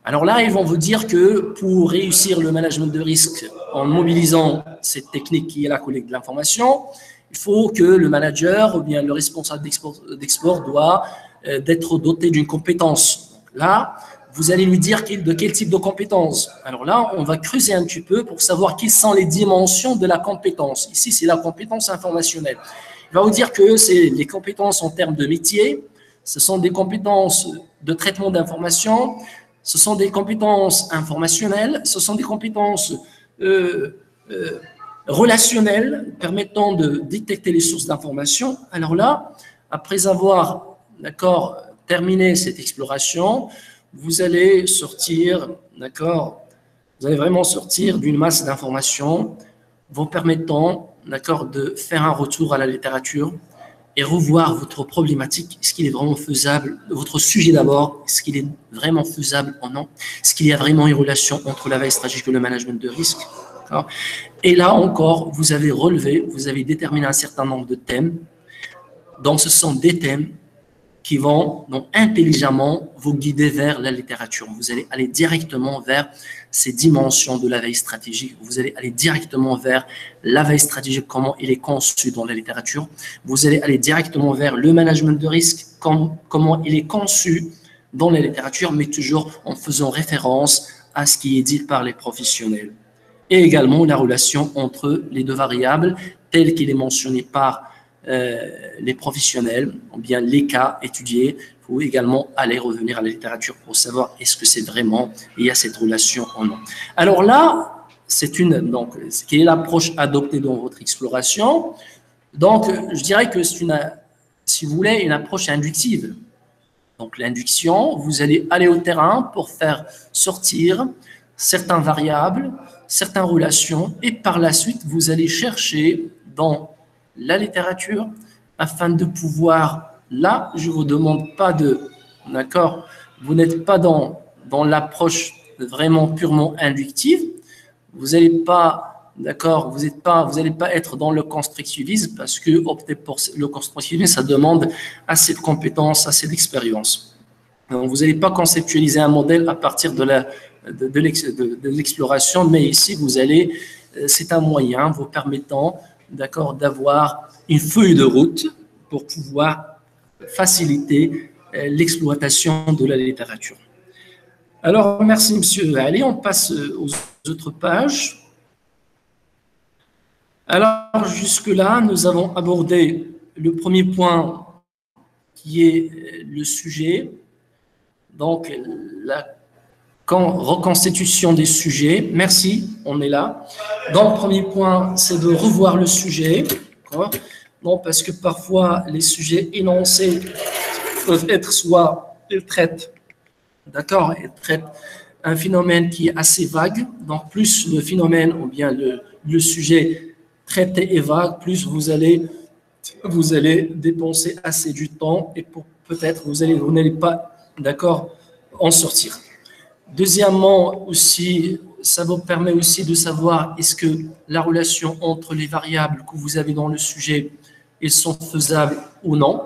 Alors là, ils vont vous dire que pour réussir le management de risque en mobilisant cette technique qui est la collecte de l'information, il faut que le manager ou bien le responsable d'export doit euh, être doté d'une compétence. Là, vous allez lui dire de quel type de compétence. Alors là, on va creuser un petit peu pour savoir quelles sont les dimensions de la compétence. Ici, c'est la compétence informationnelle. Il va vous dire que c'est les compétences en termes de métier, ce sont des compétences de traitement d'information, ce sont des compétences informationnelles, ce sont des compétences euh, euh, relationnelles permettant de détecter les sources d'information. Alors là, après avoir terminé cette exploration, vous allez sortir, d'accord, vous allez vraiment sortir d'une masse d'informations vous permettant, d'accord, de faire un retour à la littérature, et revoir votre problématique. Est-ce qu'il est vraiment faisable Votre sujet d'abord, est-ce qu'il est vraiment faisable ou non Est-ce qu'il y a vraiment une relation entre la veille stratégique et le management de risque Et là encore, vous avez relevé, vous avez déterminé un certain nombre de thèmes. Donc, ce sont des thèmes qui vont donc intelligemment vous guider vers la littérature. Vous allez aller directement vers ces dimensions de la veille stratégique. Vous allez aller directement vers la veille stratégique, comment il est conçu dans la littérature. Vous allez aller directement vers le management de risque, comment il est conçu dans la littérature, mais toujours en faisant référence à ce qui est dit par les professionnels. Et également la relation entre les deux variables, telles qu'il est mentionné par euh, les professionnels, ou bien les cas étudiés, également aller revenir à la littérature pour savoir est-ce que c'est vraiment, il y a cette relation ou non. Alors là, c'est une, donc, ce qui est l'approche adoptée dans votre exploration. Donc, je dirais que c'est une, si vous voulez, une approche inductive. Donc, l'induction, vous allez aller au terrain pour faire sortir certaines variables, certaines relations, et par la suite, vous allez chercher dans la littérature afin de pouvoir, là, je ne vous demande pas de, d'accord, vous n'êtes pas dans, dans l'approche vraiment purement inductive, vous n'allez pas, d'accord, vous n'allez pas, pas être dans le constructivisme parce que opter pour le constructivisme, ça demande assez de compétences, assez d'expérience. vous n'allez pas conceptualiser un modèle à partir de la de l'exploration, mais ici, vous allez, euh, c'est un moyen vous permettant d'accord, d'avoir une feuille de route pour pouvoir faciliter euh, l'exploitation de la littérature. Alors, merci, monsieur. Allez, on passe aux autres pages. Alors, jusque-là, nous avons abordé le premier point qui est le sujet, donc la reconstitution des sujets. Merci, on est là. Donc, le premier point, c'est de revoir le sujet. Non, parce que parfois, les sujets énoncés peuvent être soit, ils traitent, d'accord, ils un phénomène qui est assez vague. Donc, plus le phénomène ou bien le, le sujet traité est vague, plus vous allez, vous allez dépenser assez du temps et peut-être vous allez, vous n'allez pas, d'accord, en sortir. Deuxièmement, aussi, ça vous permet aussi de savoir est-ce que la relation entre les variables que vous avez dans le sujet, elles sont faisables ou non.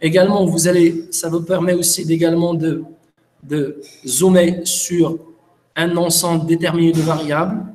Également, vous allez, ça vous permet aussi également de, zoomer sur un ensemble déterminé de variables,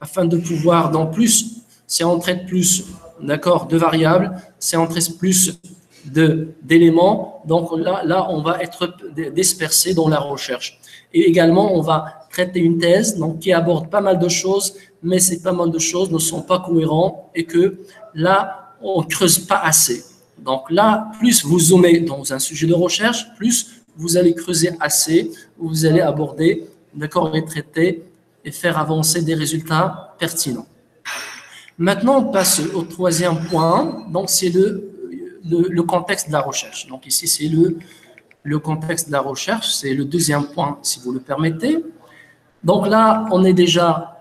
afin de pouvoir, dans plus, c'est on traite plus, de variables, c'est on traite plus d'éléments, donc là, là, on va être dispersé dans la recherche. Et également, on va traiter une thèse donc, qui aborde pas mal de choses, mais ces pas mal de choses ne sont pas cohérents et que là, on creuse pas assez. Donc là, plus vous zoomez dans un sujet de recherche, plus vous allez creuser assez, vous allez aborder, d'accord, et traiter et faire avancer des résultats pertinents. Maintenant, on passe au troisième point, donc c'est le, le, contexte de la recherche. Donc ici, c'est le, le contexte de la recherche, c'est le deuxième point, si vous le permettez. Donc là, on est déjà,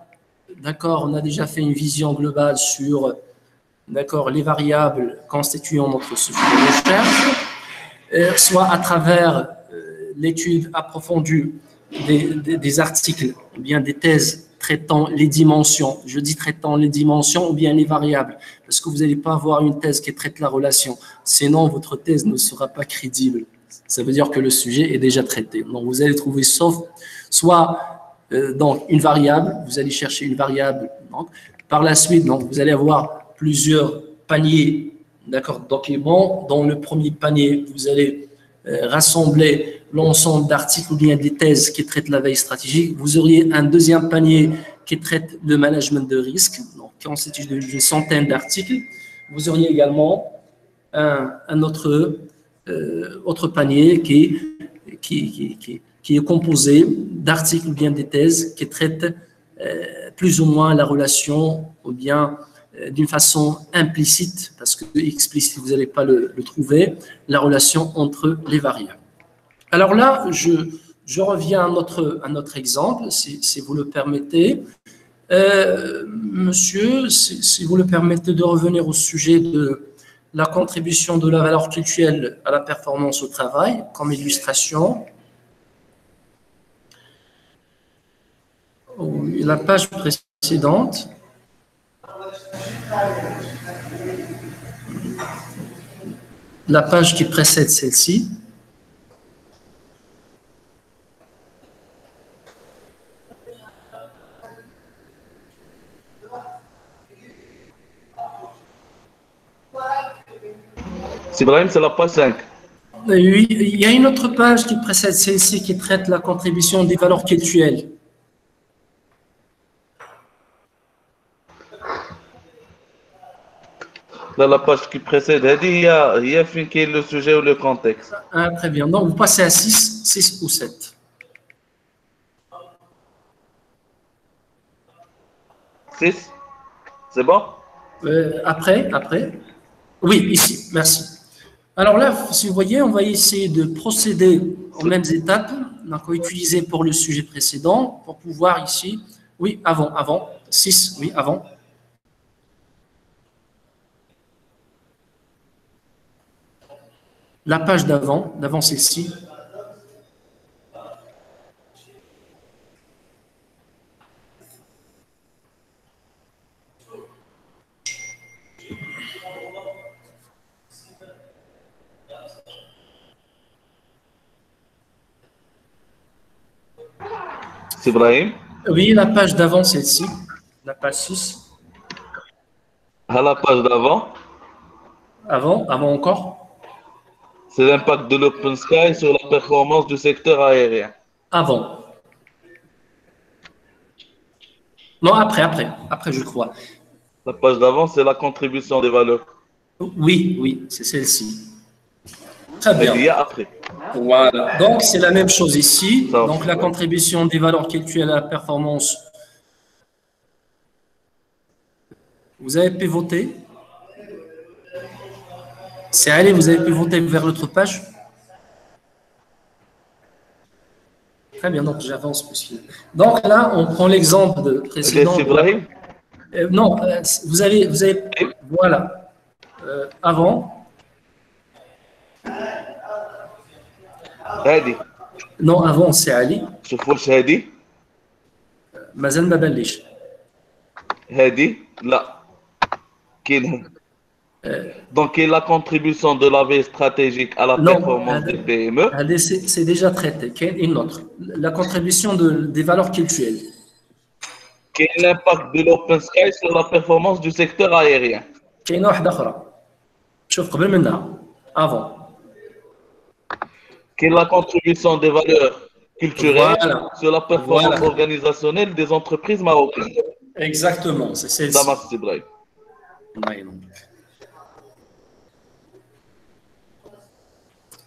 d'accord, on a déjà fait une vision globale sur d'accord, les variables constituant notre sujet de recherche, euh, soit à travers euh, l'étude approfondie des, articles ou bien des thèses traitant les dimensions. Je dis traitant les dimensions ou bien les variables, parce que vous n'allez pas avoir une thèse qui traite la relation. Sinon, votre thèse ne sera pas crédible. Ça veut dire que le sujet est déjà traité. Donc, vous allez trouver sauf soit euh, donc une variable, vous allez chercher une variable. Par la suite, donc, vous allez avoir plusieurs paniers d'accord, documents. Dans le premier panier, vous allez euh, rassembler l'ensemble d'articles ou bien des thèses qui traitent la veille stratégique. Vous auriez un deuxième panier qui traite le management de risque, donc constitué d'une centaine d'articles. Vous auriez également un, un autre, euh, autre panier qui, qui, qui, qui est composé d'articles ou bien des thèses qui traitent euh, plus ou moins la relation ou bien euh, d'une façon implicite, parce que explicite, vous n'allez pas le, trouver, la relation entre les variables. Alors là, je, je reviens à notre, à notre exemple, si, si vous le permettez. Euh, monsieur, si, si, vous le permettez de revenir au sujet de la contribution de la valeur culturelle à la performance au travail comme illustration. La page précédente. La page qui précède celle-ci. C'est Ibrahim, c'est la page 5. Oui, il y a une autre page qui précède celle-ci qui traite la contribution des valeurs culturelles. Dans la page qui précède, il y a, il y a le sujet ou le contexte. Ah, très bien. Donc, vous passez à 6, 6 ou 7. Six? C'est bon? Euh, Après, après? Oui, ici, merci. Alors là, si vous voyez, on va essayer de procéder aux mêmes étapes donc utiliser pour le sujet précédent pour pouvoir ici, oui, avant, avant, 6, oui, avant. La page d'avant, d'avant celle-ci. C'est Ibrahim? Oui, la page d'avant, celle-ci, la page 6. À la page d'avant? Avant, avant encore? C'est l'impact de l'Open Sky sur la performance du secteur aérien. Avant. Non, après, après, après, je crois. La page d'avant, c'est la contribution des valeurs. Oui, oui, c'est celle-ci. Très bien. Il y a après. Voilà. Donc, c'est la même chose ici. Donc, la contribution des valeurs culturelles à la performance. Vous avez pu voter? c'est allé, vous avez pu voter vers l'autre page Très bien, donc j'avance. Donc là, on prend l'exemple de précédent. Euh, non, euh, vous avez, vous avez, voilà, euh, avant. هادي Non, avant c'est Ali. شوفوش هادي مازال ما بانليش هادي لا كاين euh, Donc, et la contribution de la veille stratégique à la performance des PME C'est déjà traité. Quelle une autre? La contribution de, des valeurs culturelles. Quel est l'impact de l'Open Sky sur la performance du secteur aérien? Quelle est. Avant. Quelle la contribution des valeurs culturelles sur la performance organisationnelle des entreprises marocaines? Exactement. C'est ça.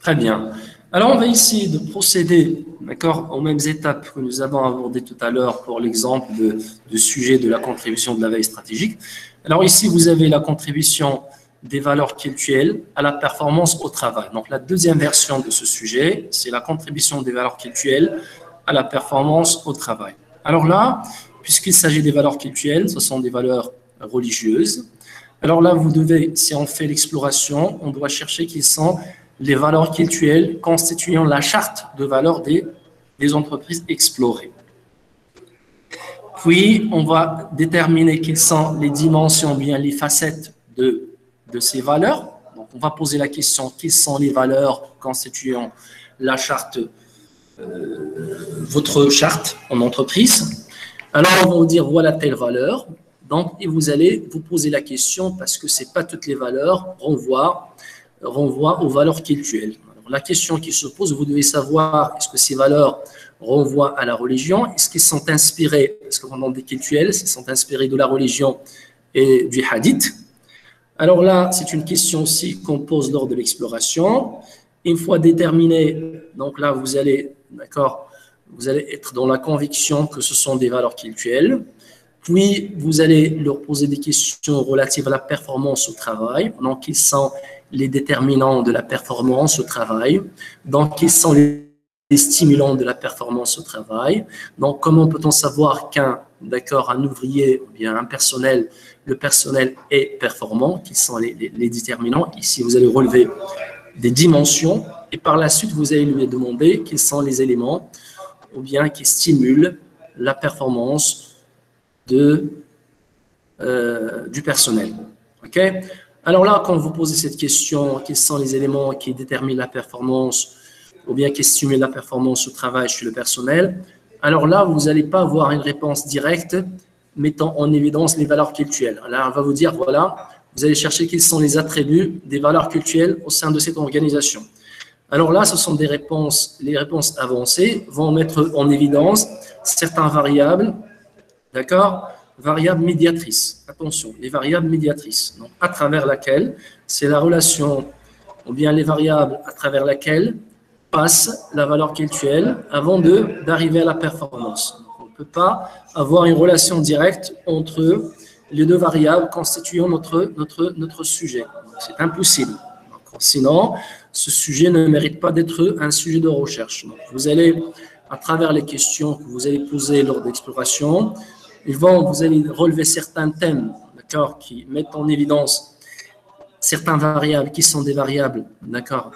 Très bien. Alors, on va essayer de procéder d'accord, aux mêmes étapes que nous avons abordées tout à l'heure pour l'exemple de, sujet de la contribution de la veille stratégique. Alors ici, vous avez la contribution des valeurs culturelles à la performance au travail. Donc la deuxième version de ce sujet, c'est la contribution des valeurs culturelles à la performance au travail. Alors là, puisqu'il s'agit des valeurs culturelles, ce sont des valeurs religieuses. Alors là, vous devez, si on fait l'exploration, on doit chercher qui sont les valeurs culturelles constituant la charte de valeurs des, entreprises explorées. Puis, on va déterminer quelles sont les dimensions, bien les facettes de, de ces valeurs. Donc, on va poser la question, quelles sont les valeurs constituant la charte, euh, votre charte en entreprise? Alors, on va vous dire, voilà telle valeur. Donc, et vous allez vous poser la question, parce que ce n'est pas toutes les valeurs, renvoient, renvoient aux valeurs culturelles. la question qui se pose, vous devez savoir, est-ce que ces valeurs renvoient à la religion? Est-ce qu'ils sont inspirés, parce que pendant des cultuels, ils sont inspirés de la religion et du hadith? Alors là, c'est une question aussi qu'on pose lors de l'exploration. Une fois déterminé, donc là, vous allez, d'accord, vous allez être dans la conviction que ce sont des valeurs cultuelles. Puis, vous allez leur poser des questions relatives à la performance au travail. Donc, quels sont les déterminants de la performance au travail Donc, quels sont les stimulants de la performance au travail. Donc, comment peut-on savoir qu'un, d'accord, un ouvrier ou bien un personnel, le personnel est performant, qui sont les, déterminants Ici, vous allez relever des dimensions et par la suite, vous allez lui demander quels sont les éléments ou bien qui stimulent la performance de, euh, du personnel. OK? Alors là, quand vous posez cette question, quels sont les éléments qui déterminent la performance ou bien qui stimule la performance au travail chez le personnel, alors là, vous n'allez pas avoir une réponse directe mettant en évidence les valeurs culturelles. Là, on va vous dire, voilà, vous allez chercher quels sont les attributs des valeurs culturelles au sein de cette organisation. Alors là, ce sont des réponses, les réponses avancées vont mettre en évidence certains variables, d'accord? Variables médiatrices. Attention, les variables médiatrices, donc à travers laquelle c'est la relation, ou bien les variables à travers laquelle passe la valeur culturelle avant d'arriver à la performance. On ne peut pas avoir une relation directe entre les deux variables constituant notre sujet. C'est impossible. sinon, ce sujet ne mérite pas d'être un sujet de recherche. vous allez, à travers les questions que vous allez poser lors d'exploration, ils vont, vous allez relever certains thèmes qui mettent en évidence certaines variables qui sont des variables d'accord,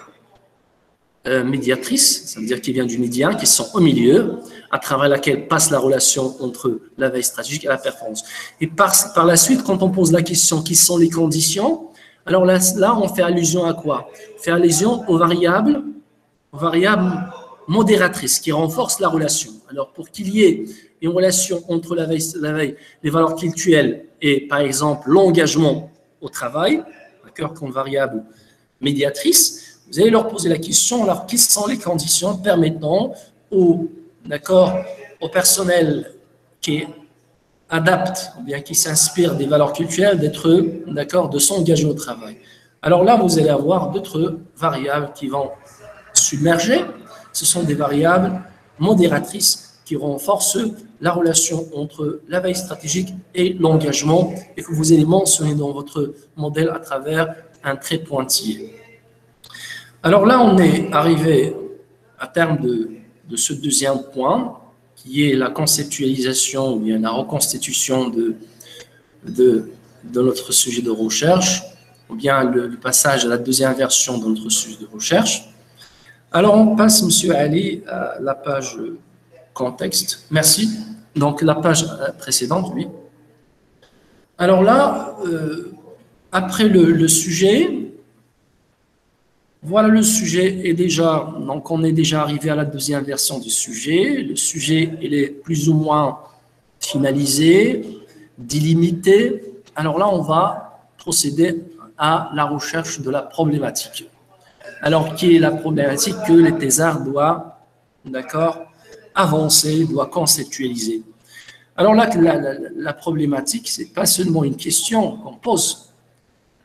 euh, médiatrice, ça veut dire qu'il vient du média, qui sont au milieu, à travers laquelle passe la relation entre la veille stratégique et la performance. Et par, la suite, quand on pose la question qui sont les conditions, alors là, là on fait allusion à quoi? On fait allusion aux variables, aux variables modératrices qui renforcent la relation. Alors pour qu'il y ait une relation entre la veille, les valeurs culturelles et par exemple l'engagement au travail, d'accord, comme variable médiatrice, vous allez leur poser la question, alors quelles sont les conditions permettant au, au personnel qui adapte, ou bien qui s'inspire des valeurs culturelles, d'être, d'accord, de s'engager au travail? Alors là, vous allez avoir d'autres variables qui vont submerger. Ce sont des variables modératrices qui renforcent la relation entre la veille stratégique et l'engagement et que vous allez mentionner dans votre modèle à travers un trait pointillé. Alors là, on est arrivé à terme de, ce deuxième point, qui est la conceptualisation ou bien la reconstitution de, notre sujet de recherche, ou bien le, passage à la deuxième version de notre sujet de recherche. Alors, on passe, Monsieur Ali, à la page contexte. Merci. Donc, la page précédente, oui. Alors là, euh, après le, sujet, voilà le sujet est déjà, donc on est déjà arrivé à la deuxième version du sujet. Le sujet, il est plus ou moins finalisé, délimité. Alors là, on va procéder à la recherche de la problématique. Alors, qui est la problématique que les thésards doivent, d'accord, avancer, doivent conceptualiser Alors là, la, problématique, c'est pas seulement une question qu'on pose.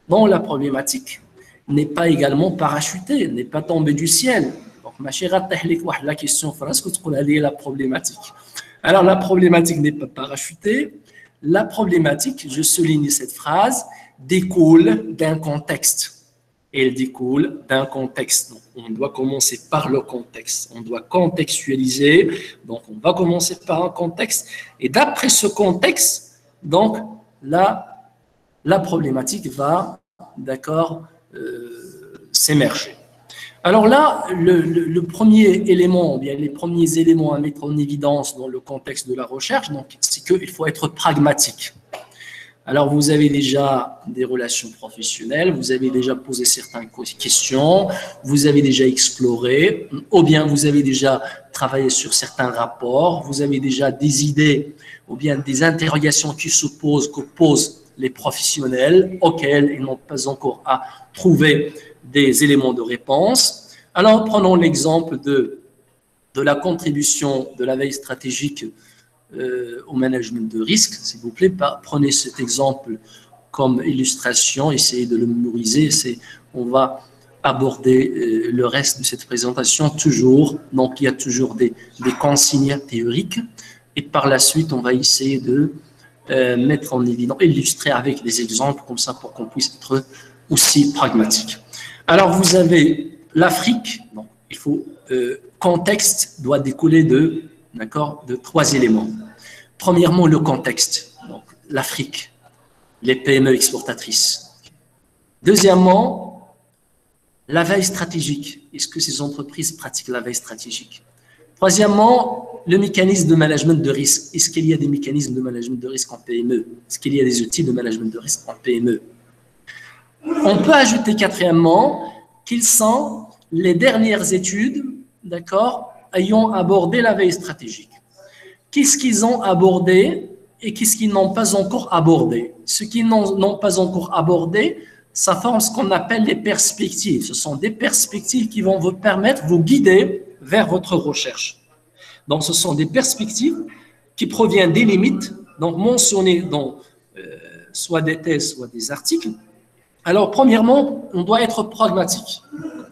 Bon, la problématique n'est pas également parachutée, n'est pas tombée du ciel. Donc, ma chère, la question, est-ce que tu la problématique Alors, la problématique n'est pas parachutée. La problématique, je souligne cette phrase, découle d'un contexte. Elle découle d'un contexte. on doit commencer par le contexte. On doit contextualiser. Donc, on va commencer par un contexte. Et d'après ce contexte, donc, là, la problématique va, d'accord, euh, s'émerger. Alors là, le, premier élément, bien les premiers éléments à mettre en évidence dans le contexte de la recherche, donc, c'est qu'il faut être pragmatique. Alors, vous avez déjà des relations professionnelles, vous avez déjà posé certaines questions, vous avez déjà exploré, ou bien vous avez déjà travaillé sur certains rapports, vous avez déjà des idées, ou bien des interrogations qui se posent, que posent les professionnels, auxquels ils n'ont pas encore à trouver des éléments de réponse. Alors, prenons l'exemple de, de la contribution de la veille stratégique euh, au management de risque. S'il vous plaît, prenez cet exemple comme illustration, essayez de le mémoriser. On va aborder euh, le reste de cette présentation toujours. Donc, il y a toujours des, des consignes théoriques. Et par la suite, on va essayer de euh, mettre en évidence, illustrer avec des exemples comme ça pour qu'on puisse être aussi pragmatique. Alors, vous avez l'Afrique. il faut contexte doit découler de d'accord? De trois éléments. Premièrement, le contexte. Donc, l'Afrique, les PME exportatrices. Deuxièmement, la veille stratégique. Est-ce que ces entreprises pratiquent la veille stratégique? Troisièmement, le mécanisme de management de risque. Est-ce qu'il y a des mécanismes de management de risque en PME Est-ce qu'il y a des outils de management de risque en PME On peut ajouter quatrièmement qu'ils sont les dernières études, d'accord, ayant abordé la veille stratégique. Qu'est-ce qu'ils ont abordé et qu'est-ce qu'ils n'ont pas encore abordé? Ce qu'ils n'ont pas encore abordé, ça forme ce qu'on appelle les perspectives. Ce sont des perspectives qui vont vous permettre, vous guider vers votre recherche. Donc, ce sont des perspectives qui proviennent des limites, donc mentionnées dans euh, soit des thèses, soit des articles. Alors, premièrement, on doit être pragmatique.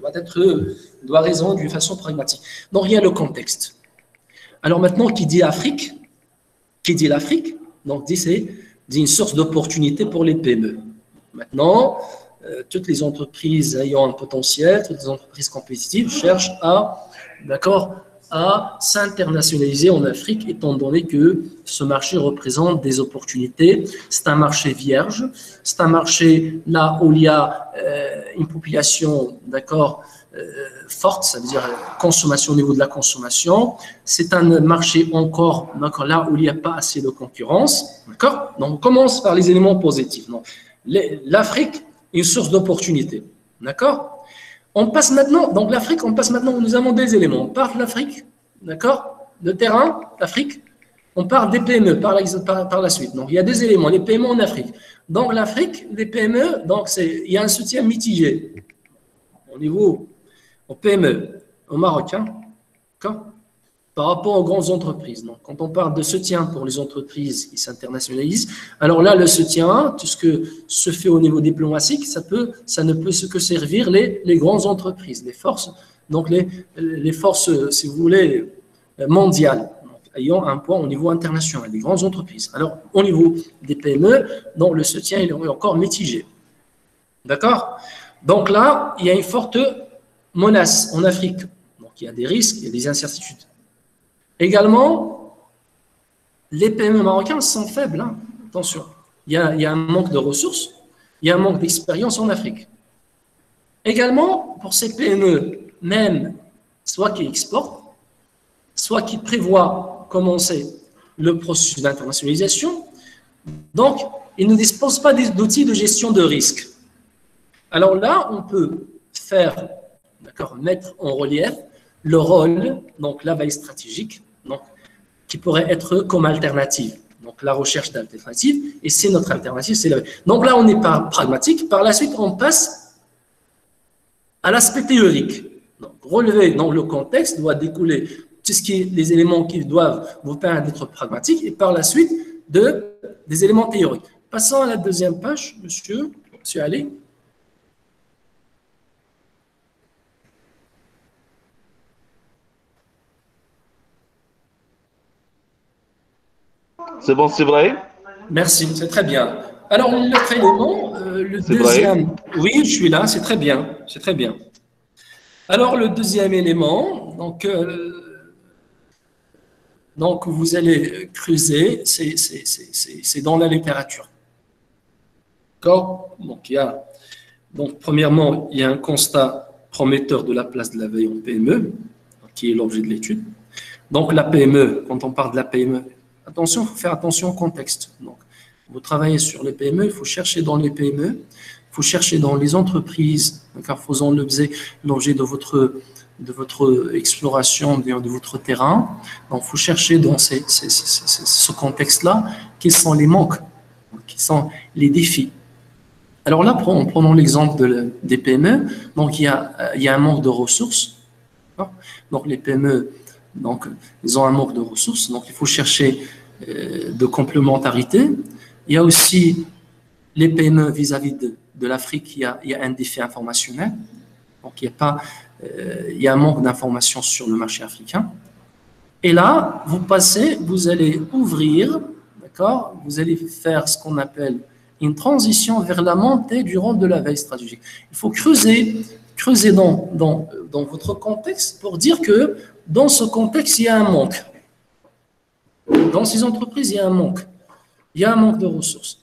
Doit, être, doit raisonner d'une façon pragmatique. Y a le contexte. Alors maintenant, qui dit Afrique Qui dit l'Afrique Donc, dit c'est une source d'opportunité pour les PME. Maintenant, euh, toutes les entreprises ayant un potentiel, toutes les entreprises compétitives cherchent à d'accord, à s'internationaliser en Afrique, étant donné que ce marché représente des opportunités. C'est un marché vierge, c'est un marché là où il y a euh, une population, d'accord, euh, forte, ça veut dire consommation au niveau de la consommation. C'est un marché encore, là où il n'y a pas assez de concurrence, d'accord. Donc on commence par les éléments positifs. L'Afrique est une source d'opportunités, d'accord. On passe maintenant, donc l'Afrique, on passe maintenant, nous avons des éléments. On part de l'Afrique, d'accord Le terrain, l'Afrique. On part des PME par la, suite. Donc il y a des éléments, les PME en Afrique. Donc l'Afrique, les PME, donc il y a un soutien mitigé au niveau au PME, au Maroc. Hein, par rapport aux grandes entreprises. Donc, quand on parle de soutien pour les entreprises qui s'internationalisent, alors là, le soutien, tout ce que se fait au niveau diplomatique, ça, peut, ça ne peut que servir les, grandes entreprises, les forces, donc les, les forces, si vous voulez, mondiales, ayant un poids au niveau international, les grandes entreprises. Alors, au niveau des PME, donc le soutien est encore mitigé. D'accord? Donc là, il y a une forte menace en Afrique. Donc, il y a des risques, il y a des incertitudes. Également, les PME marocains sont faibles. Hein. Attention, il y, a, un manque de ressources, il y a un manque d'expérience en Afrique. Également, pour ces PME, même soit qui exportent, soit qui prévoient commencer le processus d'internationalisation, donc ils ne disposent pas d'outils de gestion de risque. Alors là, on peut faire, d'accord, mettre en relief le rôle, donc la veille stratégique, donc, qui pourrait être comme alternative. Donc la recherche d'alternative, et c'est notre alternative, c'est la Donc là, on n'est pas pragmatique. Par la suite, on passe à l'aspect théorique. Donc, relever dans le contexte doit découler tout ce qui les éléments qui doivent vous permettre d'être pragmatique, et par la suite, de, des éléments théoriques. Passons à la deuxième page, monsieur, monsieur Ali. C'est bon, c'est vrai? Merci, c'est très bien. Alors, l'autre élément, euh, le deuxième. Oui, je suis là, c'est très bien, c'est très bien. Alors, le deuxième élément, donc, euh, donc vous allez creuser, c'est dans la littérature. D'accord? Donc, il y a, donc, premièrement, il y a un constat prometteur de la place de la veille en PME, qui est l'objet de l'étude. Donc, la PME, quand on parle de la PME, Attention, il faut faire attention au contexte. Donc, vous travaillez sur les PME, il faut chercher dans les PME, il faut chercher dans les entreprises, car faisant l'objet de votre, de votre exploration de, votre terrain. Donc, il faut chercher dans ce contexte-là quels sont les manques, quels sont les défis. Alors là, prenons l'exemple de, des PME. Donc, il y, a, un manque de ressources. Donc, les PME, donc, ils ont un manque de ressources. Donc, il faut chercher de complémentarité. Il y a aussi les PME vis-à-vis de, l'Afrique, il, y a un défi informationnel. Donc, il y a, pas, euh, il y a un manque d'informations sur le marché africain. Et là, vous passez, vous allez ouvrir, d'accord Vous allez faire ce qu'on appelle une transition vers la montée du rôle de la veille stratégique. Il faut creuser, creuser dans, dans, dans votre contexte pour dire que dans ce contexte, il y a un manque. Dans ces entreprises, il y a un manque. Il y a un manque de ressources.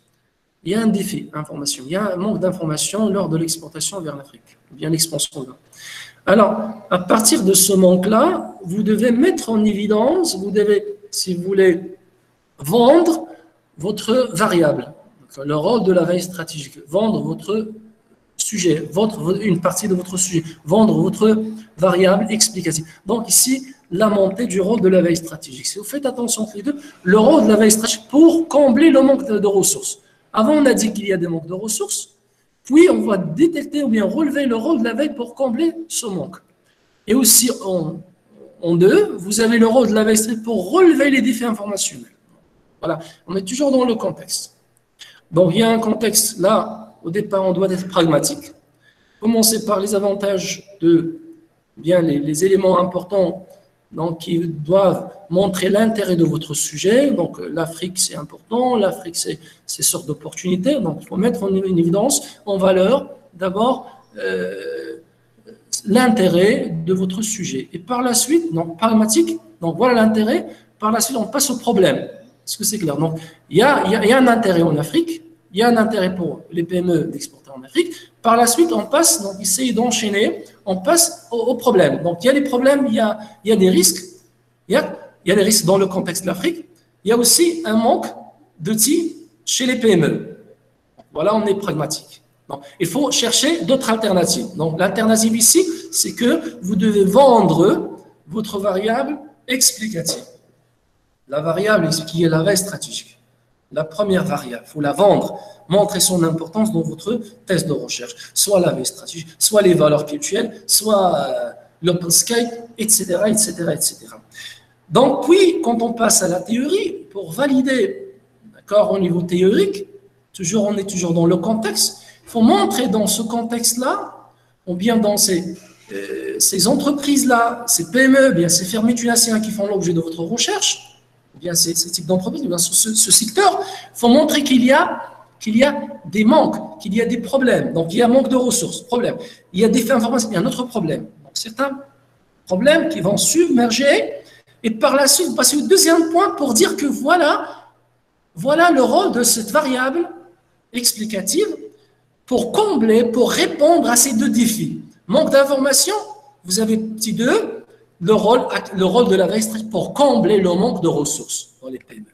Il y a un défi d'information. Il y a un manque d'information lors de l'exportation vers l'Afrique, bien l'expansion Alors, à partir de ce manque-là, vous devez mettre en évidence, vous devez, si vous voulez, vendre votre variable, le rôle de la veille stratégique, vendre votre sujet, votre, une partie de votre sujet, vendre votre variable explicative. Donc ici, la montée du rôle de la veille stratégique. Si vous faites attention les deux, le rôle de la veille stratégique pour combler le manque de, ressources. Avant, on a dit qu'il y a des manques de ressources, puis on va détecter ou bien relever le rôle de la veille pour combler ce manque. Et aussi, en, deux, vous avez le rôle de la veille stratégique pour relever les défis informationnels. Voilà, on est toujours dans le contexte. Donc, il y a un contexte, là, au départ, on doit être pragmatique. Commencer par les avantages de bien les éléments importants donc ils doivent montrer l'intérêt de votre sujet. Donc l'Afrique, c'est important, l'Afrique, c'est une sorte d'opportunité. Donc il faut mettre en évidence, en valeur, d'abord euh, l'intérêt de votre sujet. Et par la suite, donc pragmatique, donc voilà l'intérêt, par la suite on passe au problème. Est-ce que c'est clair? Donc il y il y a un intérêt en Afrique, il y a un intérêt pour les PME d'exporter en Afrique. Par la suite, on passe, donc essayer d'enchaîner, on passe au, problème. Donc il y a des problèmes, il y a, des risques, il y a, des risques dans le contexte de l'Afrique. Il y a aussi un manque d'outils chez les PME. Voilà, on est pragmatique. Il faut chercher d'autres alternatives. Donc l'alternative ici, c'est que vous devez vendre votre variable explicative. La variable qui est la veille stratégique la première variable. Il faut la vendre, montrer son importance dans votre thèse de recherche. Soit la veille stratégique, soit les valeurs culturelles, soit euh, l'open sky, etc., etc., etc. Donc, puis, quand on passe à la théorie, pour valider, d'accord, au niveau théorique, toujours, on est toujours dans le contexte, il faut montrer dans ce contexte-là, ou bien dans ces, euh, entreprises-là, ces PME, bien ces fermes multinationales qui font l'objet de votre recherche, bien ces, types d'entreprises, ce, ce, secteur, faut montrer qu'il y a des manques, qu'il y a des problèmes. Donc, il y a manque de ressources, problème. Il y a des faits informations, il y a un autre problème. Donc, certains problèmes qui vont submerger. Et par la suite, vous passez au deuxième point pour dire que voilà, voilà le rôle de cette variable explicative pour combler, pour répondre à ces deux défis. Manque d'information, vous avez petit 2, le rôle, le rôle de la veille pour combler le manque de ressources dans les PME.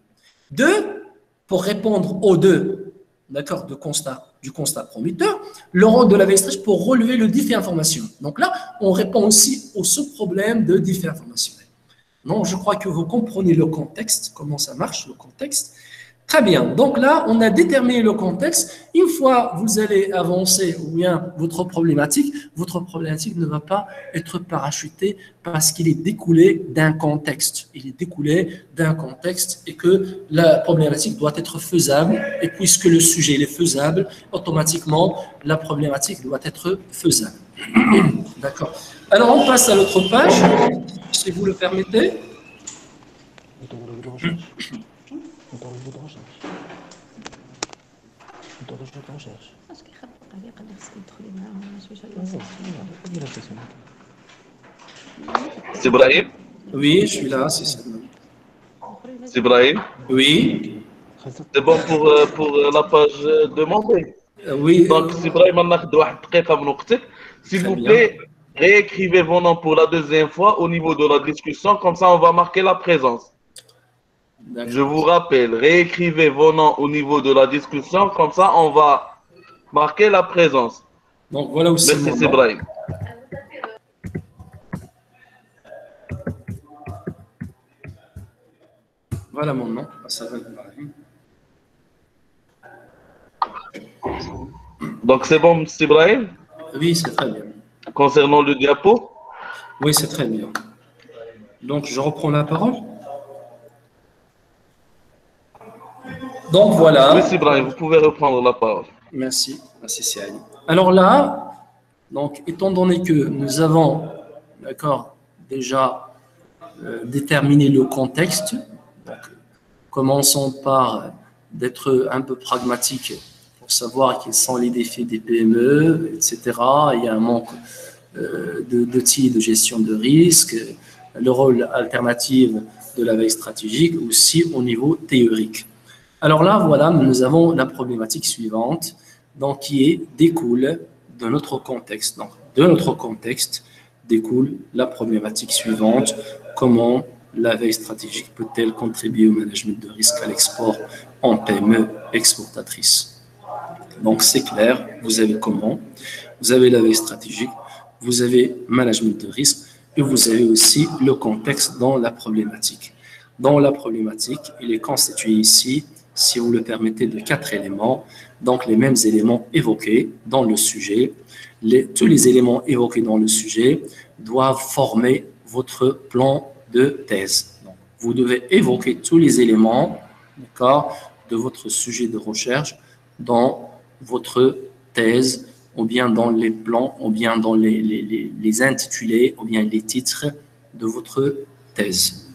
Deux, pour répondre aux deux, d'accord, de constat, du constat prometteur, le rôle de la stratégique pour relever le défi information. Donc là, on répond aussi au sous-problème de défi informationnel. Non, je crois que vous comprenez le contexte, comment ça marche, le contexte. Très bien. Donc là, on a déterminé le contexte. Une fois vous allez avancer ou bien votre problématique, votre problématique ne va pas être parachutée parce qu'il est découlé d'un contexte. Il est découlé d'un contexte et que la problématique doit être faisable. Et puisque le sujet est faisable, automatiquement, la problématique doit être faisable. *coughs* D'accord. Alors, on passe à l'autre page, si vous le permettez. *coughs* C'est Brahim Oui, je suis là, c'est ça. C'est Brahim Oui. C'est bon pour, euh, pour euh, la page demandée. Euh, Oui. Donc, c'est Brahim, s'il vous plaît, réécrivez vos noms pour la deuxième fois au niveau de la discussion, comme ça on va marquer la présence. Je vous rappelle, réécrivez vos noms au niveau de la discussion, comme ça on va marquer la présence. Donc voilà aussi. Merci, Brahim. Voilà mon nom. Donc c'est bon, c'est Ibrahim Oui, c'est très bien. Concernant le diapo? Oui, c'est très bien. Donc je reprends la parole. Donc voilà. Merci Ibrahim, vous pouvez reprendre la parole. Merci, merci Siani. Alors là, donc étant donné que nous avons, d'accord, déjà euh, déterminé le contexte, commençons par d'être un peu pragmatique pour savoir quels sont les défis des PME, etc. Il y a un manque euh, d'outils de, gestion de risque, le rôle alternatif de la veille stratégique aussi au niveau théorique. Alors là, voilà, nous avons la problématique suivante, donc qui est, découle de notre contexte. Donc, de notre contexte découle la problématique suivante, comment la veille stratégique peut-elle contribuer au management de risque à l'export en PME exportatrice? Donc c'est clair, vous avez comment? Vous avez la veille stratégique, vous avez management de risque et vous avez aussi le contexte dans la problématique. Dans la problématique, il est constitué ici, si vous le permettez, de quatre éléments. Donc les mêmes éléments évoqués dans le sujet. Tous les éléments évoqués dans le sujet doivent former votre plan de thèse. vous devez évoquer tous les éléments de votre sujet de recherche dans votre thèse, ou bien dans les plans, ou bien dans les, intitulés, ou bien les titres de votre thèse,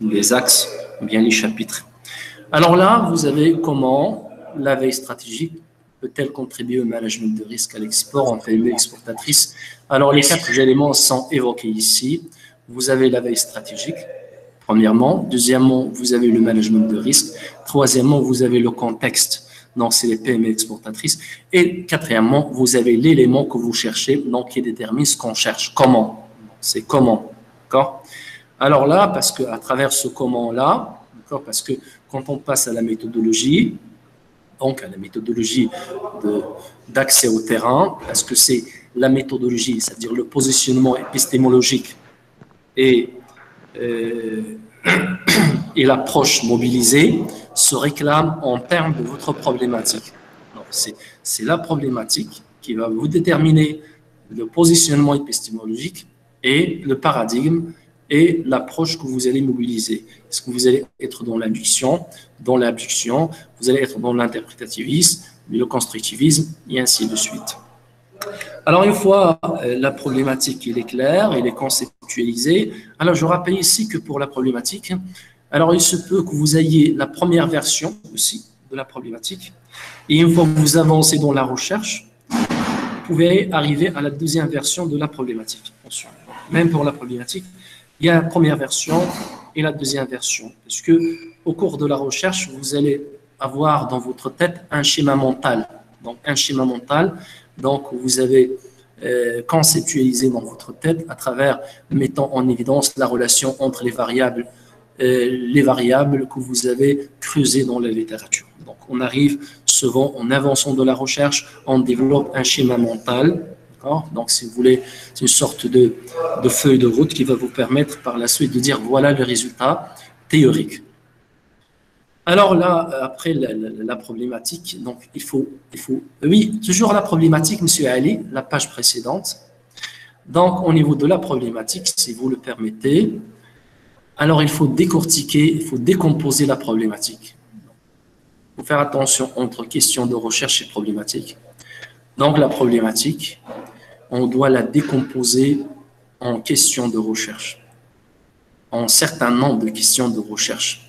les axes, ou bien les chapitres. Alors là, vous avez comment la veille stratégique peut-elle contribuer au management de risque à l'export en PME exportatrice Alors les quatre éléments sont évoqués ici vous avez la veille stratégique, premièrement. Deuxièmement, vous avez le management de risque. Troisièmement, vous avez le contexte. Donc, c'est les PME exportatrices. Et quatrièmement, vous avez l'élément que vous cherchez, donc qui détermine ce qu'on cherche. Comment? C'est comment? D'accord? Alors là, parce que à travers ce comment-là, Parce que quand on passe à la méthodologie, donc à la méthodologie d'accès au terrain, parce que c'est la méthodologie, c'est-à-dire le positionnement épistémologique et, euh, *coughs* et l'approche mobilisée se réclame en termes de votre problématique. C'est la problématique qui va vous déterminer le positionnement épistémologique et le paradigme et l'approche que vous allez mobiliser. Est-ce que vous allez être dans l'induction, dans l'abduction, vous allez être dans l'interprétativisme, le constructivisme, et ainsi de suite. Alors, une fois euh, la problématique il est claire, il est conceptualisé, alors je rappelle ici que pour la problématique, alors il se peut que vous ayez la première version aussi de la problématique, et une fois que vous avancez dans la recherche, vous pouvez arriver à la deuxième version de la problématique. Même pour la problématique, il y a la première version et la deuxième version, parce que au cours de la recherche, vous allez avoir dans votre tête un schéma mental? Donc, un schéma mental donc, vous avez euh, conceptualisé dans votre tête à travers mettant en évidence la relation entre les variables, euh, les variables que vous avez creusées dans la littérature. Donc, on arrive Souvent, en avançant de la recherche, on développe un schéma mental. Donc, si vous voulez, c'est une sorte de, feuille de route qui va vous permettre par la suite de dire voilà le résultat théorique. Alors là, après la, problématique, donc il faut, il faut, oui, toujours la problématique, Monsieur Ali, la page précédente. Donc au niveau de la problématique, si vous le permettez, alors il faut décortiquer, il faut décomposer la problématique. Il faut faire attention entre question de recherche et problématique. Donc la problématique, on doit la décomposer en questions de recherche, en certain nombre de questions de recherche.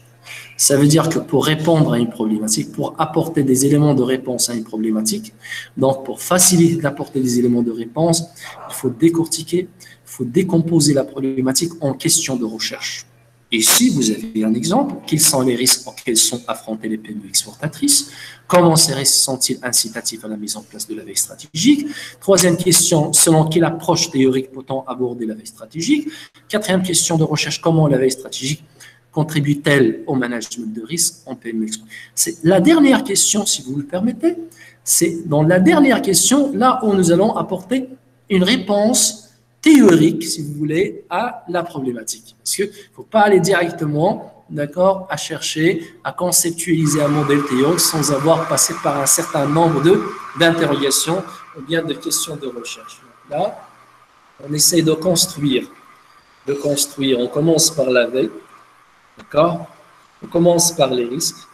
Ça veut dire que pour répondre à une problématique, pour apporter des éléments de réponse à une problématique, donc pour faciliter d'apporter des éléments de réponse, il faut décortiquer, il faut décomposer la problématique en questions de recherche. Ici, vous avez un exemple. Quels sont les risques auxquels sont affrontés les PME exportatrices Comment ces risques sont-ils incitatifs à la mise en place de la veille stratégique? Troisième question, selon quelle approche théorique peut-on aborder la veille stratégique? Quatrième question de recherche, comment la veille stratégique contribue-t-elle au management de risque en PME C'est la dernière question, si vous le permettez. C'est dans la dernière question, là où nous allons apporter une réponse théorique, si vous voulez, à la problématique. Parce qu'il ne faut pas aller directement, d'accord, à chercher, à conceptualiser un modèle théorique sans avoir passé par un certain nombre d'interrogations ou bien de questions de recherche. Là, on essaie de construire, de construire. On commence par la veille, d'accord On commence par les risques.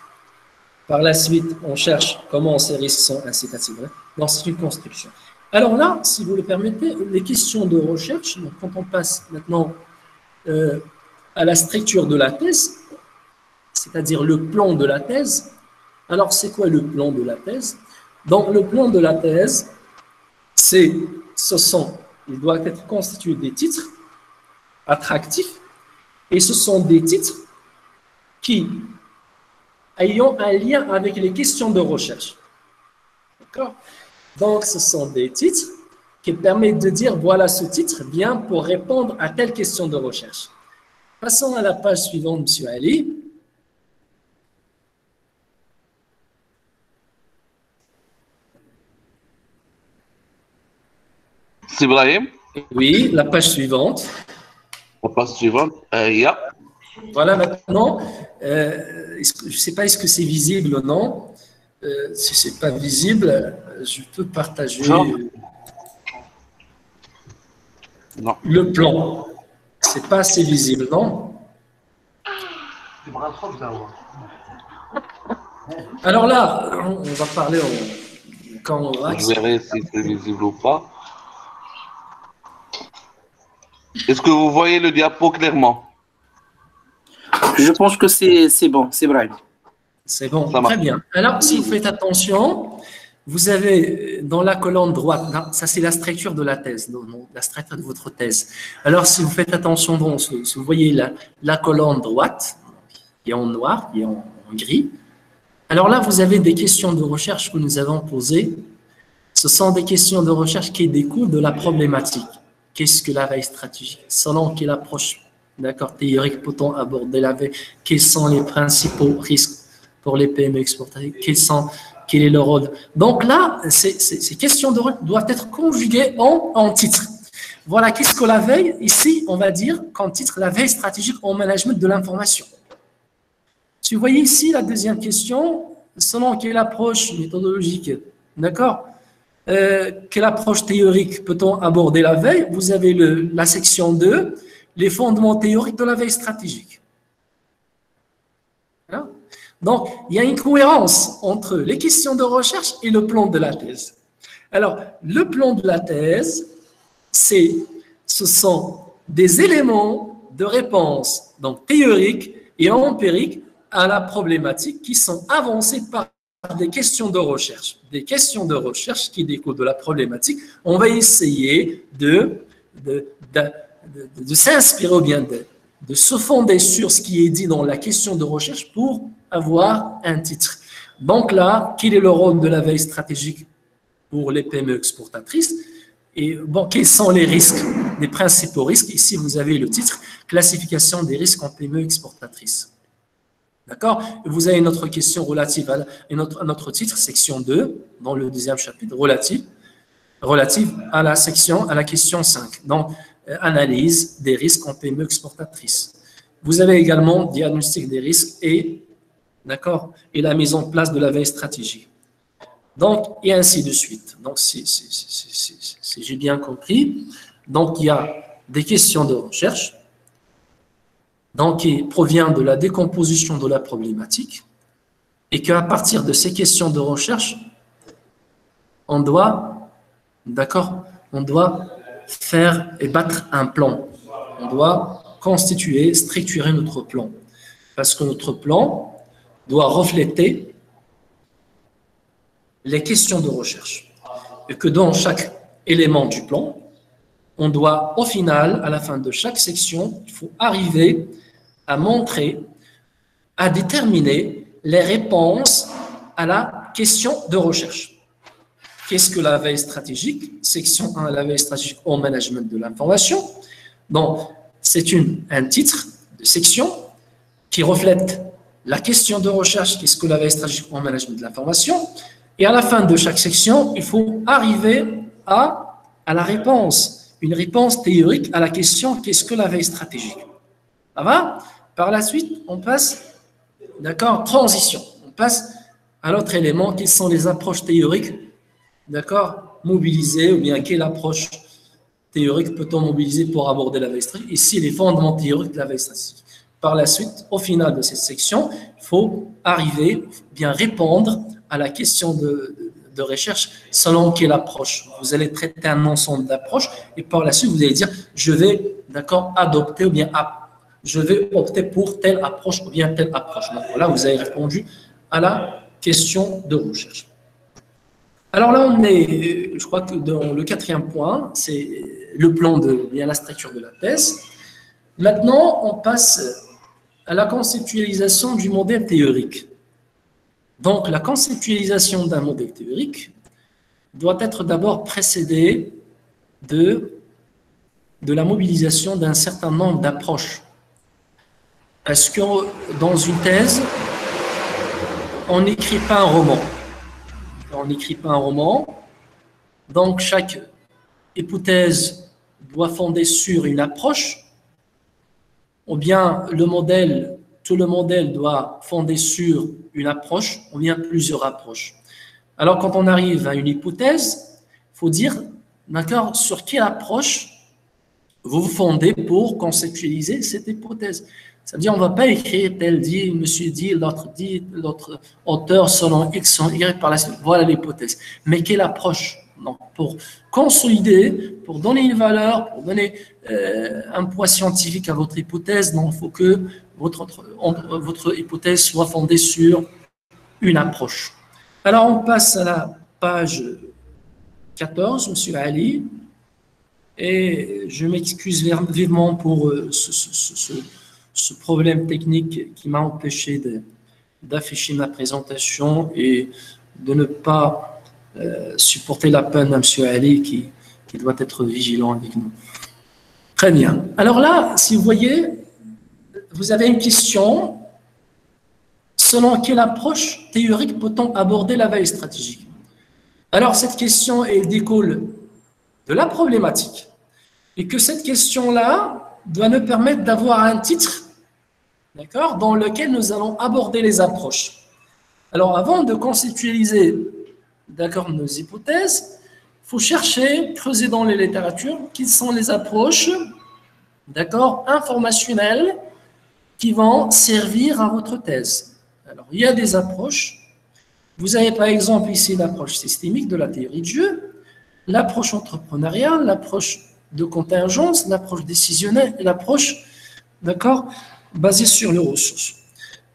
Par la suite, on cherche comment ces risques sont incitatifs. Donc, c'est une construction. Alors là, si vous le permettez, les questions de recherche, quand on passe maintenant euh, à la structure de la thèse, c'est-à-dire le plan de la thèse, alors c'est quoi le plan de la thèse? Donc le plan de la thèse, c'est, ce sont, il doit être constitué des titres attractifs, et ce sont des titres qui ayant un lien avec les questions de recherche. D'accord? Donc, ce sont des titres qui permettent de dire, voilà, ce titre vient pour répondre à telle question de recherche. Passons à la page suivante, M. Ali. C'est Ibrahim Oui, la page suivante. La page suivante, euh, Voilà, maintenant, euh, je ne sais pas est-ce que c'est visible ou non. Euh, si ce n'est pas visible, je peux partager le plan. C'est pas assez visible, non Alors là, on va parler quand on va. Je verrai si c'est visible ou pas. Est-ce que vous voyez le diapo clairement? Je pense que c'est bon, c'est vrai. C'est bon, très bien. Alors, si vous faites attention, vous avez dans la colonne droite, ça c'est la structure de la thèse, la structure de votre thèse. Alors, si vous faites attention, si vous voyez la, la colonne droite, qui est en noir, qui est en, gris, alors là, vous avez des questions de recherche que nous avons posées. Ce sont des questions de recherche qui découlent de la problématique. Qu'est-ce que la veille stratégique? Selon quelle approche d'accord, théorique peut-on aborder la veille? Quels sont les principaux risques pour les PME exportatrices sont quel est le rôle Donc là, ces, questions de rôle doivent être conjuguées en, en titre. Voilà, qu'est-ce que la veille Ici, on va dire qu'en titre, la veille stratégique en management de l'information. Si vous voyez ici la deuxième question, selon quelle approche méthodologique, d'accord euh, Quelle approche théorique peut-on aborder la veille? Vous avez la section 2, les fondements théoriques de la veille stratégique. Donc, il y a une cohérence entre les questions de recherche et le plan de la thèse. Alors, le plan de la thèse, c'est, ce sont des éléments de réponse, donc théoriques et empiriques, à la problématique qui sont avancés par des questions de recherche. Des questions de recherche qui découlent de la problématique. On va essayer de, s'inspirer ou bien de, de se fonder sur ce qui est dit dans la question de recherche pour avoir un titre. Donc là, quel est le rôle de la veille stratégique pour les PME exportatrices et quels sont les risques, les principaux risques? Ici, vous avez le titre Classification des risques en PME exportatrices. D'accord? Vous avez une autre question relative à, notre, notre, titre, section 2, dans le deuxième chapitre, relative, relative à la section, à la question 5. Donc, euh, analyse des risques en PME exportatrice. Vous avez également diagnostic des risques et, d'accord, et la mise en place de la veille stratégique. Donc, et ainsi de suite. Donc, si, j'ai bien compris, donc il y a des questions de recherche, donc qui provient de la décomposition de la problématique, et qu'à partir de ces questions de recherche, on doit, d'accord, on doit faire et battre un plan. On doit constituer, structurer notre plan. Parce que notre plan doit refléter les questions de recherche. Et que dans chaque élément du plan, on doit au final, à la fin de chaque section, il faut arriver à montrer, à déterminer les réponses à la question de recherche. Qu'est-ce que la veille stratégique? Section 1, la veille stratégique au management de l'information. Donc, c'est un titre de section qui reflète la question de recherche, qu'est-ce que la veille stratégique au management de l'information. Et à la fin de chaque section, il faut arriver à, à la réponse, une réponse théorique à la question qu'est-ce que la veille stratégique? Ça va? Par la suite, on passe, d'accord, transition. On passe à l'autre élément qui sont les approches théoriques, d'accord, mobilisées, ou bien quelle approche théorique peut-on mobiliser pour aborder la veille stratégique? Ici, les fondements théoriques de la veille stratégique. Par la suite, au final de cette section, il faut arriver, bien répondre à la question de, recherche selon quelle approche. Vous allez traiter un ensemble d'approches et par la suite, vous allez dire, je vais, d'accord, adopter ou bien je vais opter pour telle approche ou bien telle approche. Donc voilà, vous avez répondu à la question de recherche. Alors là, on est, je crois que dans le quatrième point, c'est le plan de, bien la structure de la thèse. Maintenant, on passe à la conceptualisation du modèle théorique. Donc, la conceptualisation d'un modèle théorique doit être d'abord précédée de, la mobilisation d'un certain nombre d'approches. Est-ce que dans une thèse, on n'écrit pas un roman? On n'écrit pas un roman. Donc, chaque hypothèse doit fonder sur une approche, ou bien le modèle tout le modèle doit fonder sur une approche, on vient plusieurs approches. Alors, quand on arrive à une hypothèse, il faut dire, d'accord, sur quelle approche vous vous fondez pour conceptualiser cette hypothèse? Ça veut dire, on ne va pas écrire tel dit, monsieur dit, l'autre dit, l'autre auteur selon X, Y par la suite. Voilà l'hypothèse. Mais quelle approche? Donc, pour consolider, pour donner une valeur, pour donner euh, un poids scientifique à votre hypothèse, donc il faut que votre, votre hypothèse soit fondée sur une approche. Alors, on passe à la page 14, Monsieur Ali, et je m'excuse vivement pour euh, ce, problème technique qui m'a empêché d'afficher ma présentation et de ne pas euh, supporter la peine à M. Ali qui, doit être vigilant avec nous. Très bien. Alors là, si vous voyez, vous avez une question. Selon quelle approche théorique peut-on aborder la veille stratégique? Alors, cette question, elle découle de la problématique. Et que cette question-là doit nous permettre d'avoir un titre, dans lequel nous allons aborder les approches. Alors, avant de conceptualiser, d'accord, nos hypothèses, il faut chercher, creuser dans les littératures, quelles sont les approches, d'accord, informationnelles, qui vont servir à votre thèse. Alors, il y a des approches. Vous avez par exemple ici l'approche systémique de la théorie de jeu, l'approche entrepreneuriale, l'approche de contingence, l'approche décisionnelle et l'approche, d'accord, basée sur les ressources.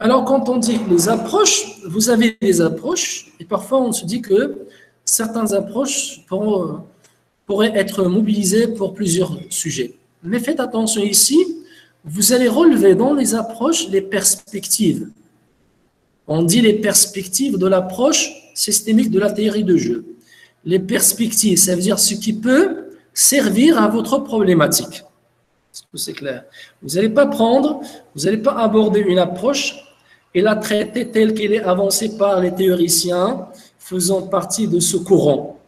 Alors, quand on dit les approches, vous avez des approches, et parfois on se dit que certaines approches pourraient être mobilisées pour plusieurs sujets. Mais faites attention ici, vous allez relever dans les approches les perspectives. On dit les perspectives de l'approche systémique de la théorie de jeu. Les perspectives, ça veut dire ce qui peut servir à votre problématique. C'est clair? Vous n'allez pas prendre, vous n'allez pas aborder une approche et la traiter tel qu'il est avancé par les théoriciens faisant partie de ce courant.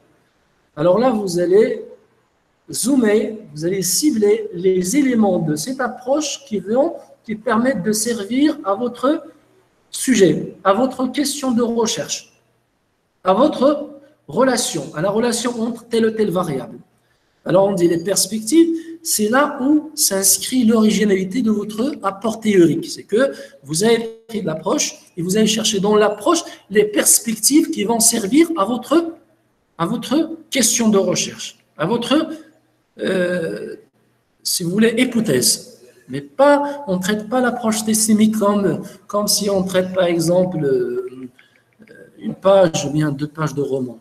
Alors là, vous allez zoomer, vous allez cibler les éléments de cette approche qui vont, qui permettent de servir à votre sujet, à votre question de recherche, à votre relation, à la relation entre telle ou telle variable. Alors on dit les perspectives, c'est là où s'inscrit l'originalité de votre apport théorique. C'est que vous avez pris l'approche et vous allez chercher dans l'approche les perspectives qui vont servir à votre, à votre question de recherche, à votre, euh, si vous voulez, hypothèse. Mais pas, on ne traite pas l'approche systémique comme, comme si on traite par exemple euh, une page ou bien deux pages de roman.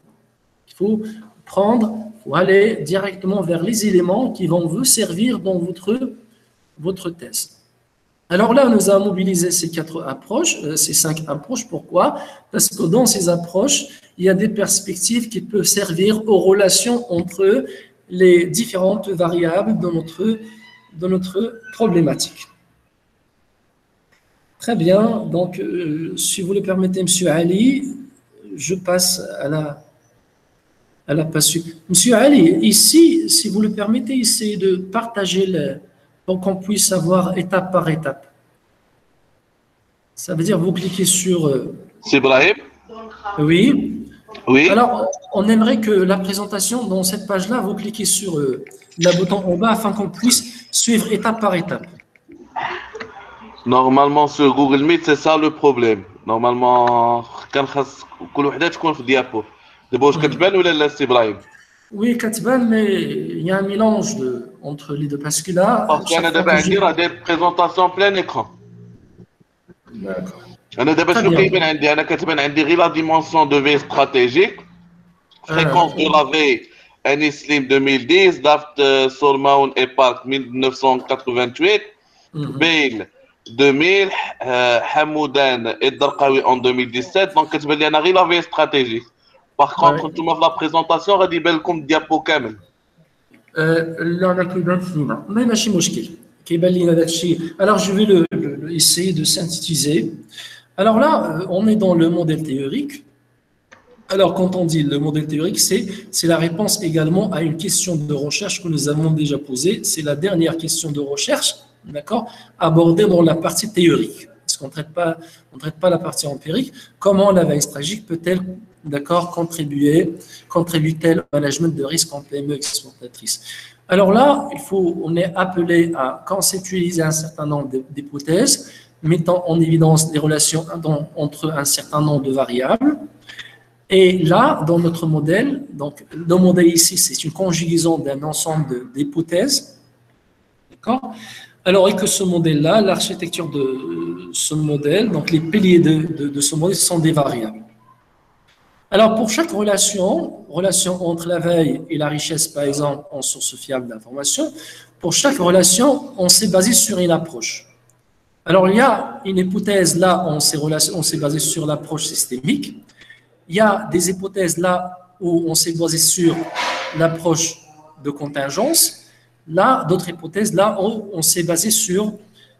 Il faut prendre ou aller directement vers les éléments qui vont vous servir dans votre, votre. Alors là, nous avons mobilisé ces quatre approches, euh, ces cinq approches. Pourquoi? Parce que dans ces approches, il y a des perspectives qui peuvent servir aux relations entre les différentes variables de notre, notre problématique. Très bien. Donc, euh, si vous le permettez, M. Ali, je passe à la elle n'a pas su. Monsieur Ali, ici, si vous le permettez, essayez de partager le, pour qu'on puisse savoir étape par étape. Ça veut dire vous cliquez sur. Euh, C'est Brahim Oui. Oui. Alors, on aimerait que la présentation dans cette page-là, vous cliquez sur euh, le bouton en bas afin qu'on puisse suivre étape par étape. Normalement, sur Google Meet, c'est ça le problème. Normalement, quand on diapo. Oui, كتبان mais il y a un mélange de, entre les deux parce que là parce qu'il y a des présentations plein écran d'accord انا دابا شنو كيبان عندي انا كتبان عندي غير لا ديمونسيون دو في استراتيجيك فريكونس دو لا في اني سليم 2010 دافت سورماون اي بارك 1988 بيل 2000 حمودان الدرقاوي اون 2017 دونك كتبان لي انا غير لا في استراتيجيك باغ كونتر نتوما في لا بريزونطاسيون غادي يبان لكم الديابو كامل لا انا كيبان فينا ما ماشي مشكل كيبان لينا داك الشيء alors je vais le, le, essayer de synthétiser alors là on est dans le modèle théorique alors quand on dit le modèle théorique c'est c'est la réponse également à une question de recherche que nous avons déjà posée c'est la dernière question de recherche d'accord abordée dans la partie théorique parce qu'on ne traite pas on traite pas la partie empirique comment la veille stratégique peut-elle d'accord, contribuer, contribue-t-elle au management de risque en PME exportatrice Alors là, il faut, on est appelé à conceptualiser un certain nombre d'hypothèses, mettant en évidence des relations entre un certain nombre de variables. Et là, dans notre modèle, donc le modèle ici, c'est une conjugaison d'un ensemble d'hypothèses. D'accord alors, et que ce modèle-là, l'architecture de ce modèle, donc les piliers de ce modèle sont des variables. Alors, pour chaque relation, relation entre la veille et la richesse, par exemple, en source fiable d'information, pour chaque relation, on s'est basé sur une approche. Alors, il y a une hypothèse là, on s'est basé sur l'approche systémique. Il y a des hypothèses là où on s'est basé sur l'approche de contingence. Là, d'autres hypothèses là où on s'est basé sur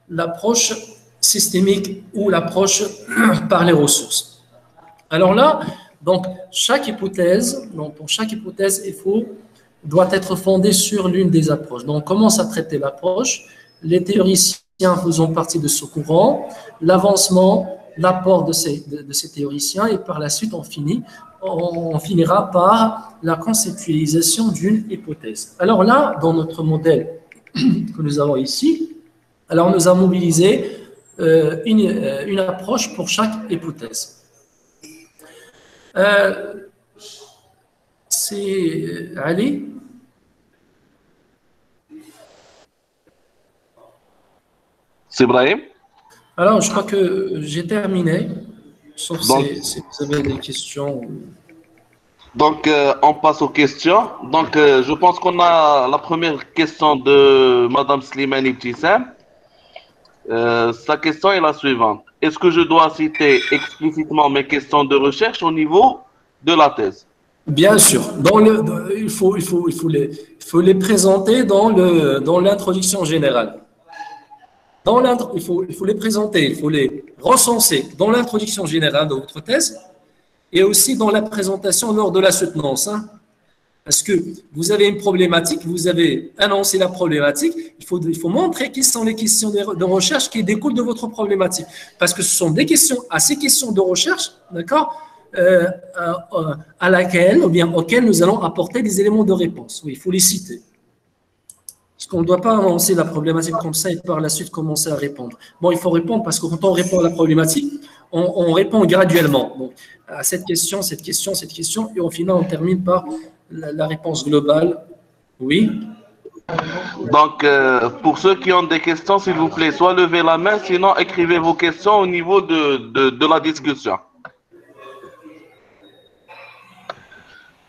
l'approche systémique ou l'approche *clears throat* par les ressources. Alors là, donc, chaque hypothèse, donc pour chaque hypothèse, il faut, doit être fondée sur l'une des approches. Donc, on commence à traiter l'approche, les théoriciens faisant partie de ce courant, l'avancement, l'apport de ces, de, ces théoriciens, et par la suite, on finit, on, finira par la conceptualisation d'une hypothèse. Alors là, dans notre modèle *clears throat* que nous avons ici, alors nous avons mobilisé euh, euh, une approche pour chaque hypothèse. Euh, c'est Ali? C'est Brahim. Alors, je crois que j'ai terminé. Sauf si, vous avez des questions. Donc, euh, on passe aux questions. Donc, euh, je pense qu'on a la première question de Madame Slimani Tissam. sa question est la suivante. Est-ce que je dois citer explicitement mes questions de recherche au niveau de la thèse? Bien sûr. Il, faut, les, présenter dans l'introduction générale. Il, faut, les présenter, il faut les recensé dans l'introduction générale de votre thèse et aussi dans la présentation lors de la soutenance. Hein. Parce que vous avez une problématique, vous avez annoncé la problématique, il faut, il faut montrer quelles sont les questions de, recherche qui découlent de votre problématique. Parce que ce sont des questions, à ces questions de recherche, d'accord, euh, euh, à, laquelle, ou bien auxquelles nous allons apporter des éléments de réponse. Oui, il faut les citer. Parce qu'on ne doit pas annoncer la problématique comme ça et par la suite commencer à répondre. Bon, il faut répondre parce que quand on répond à la problématique, on, répond graduellement. À cette question, cette question, cette question, et au final, on termine par la, réponse globale, oui. Donc, euh, pour ceux qui ont des questions, s'il vous plaît, soit levez la main, sinon écrivez vos questions au niveau de, de, la discussion.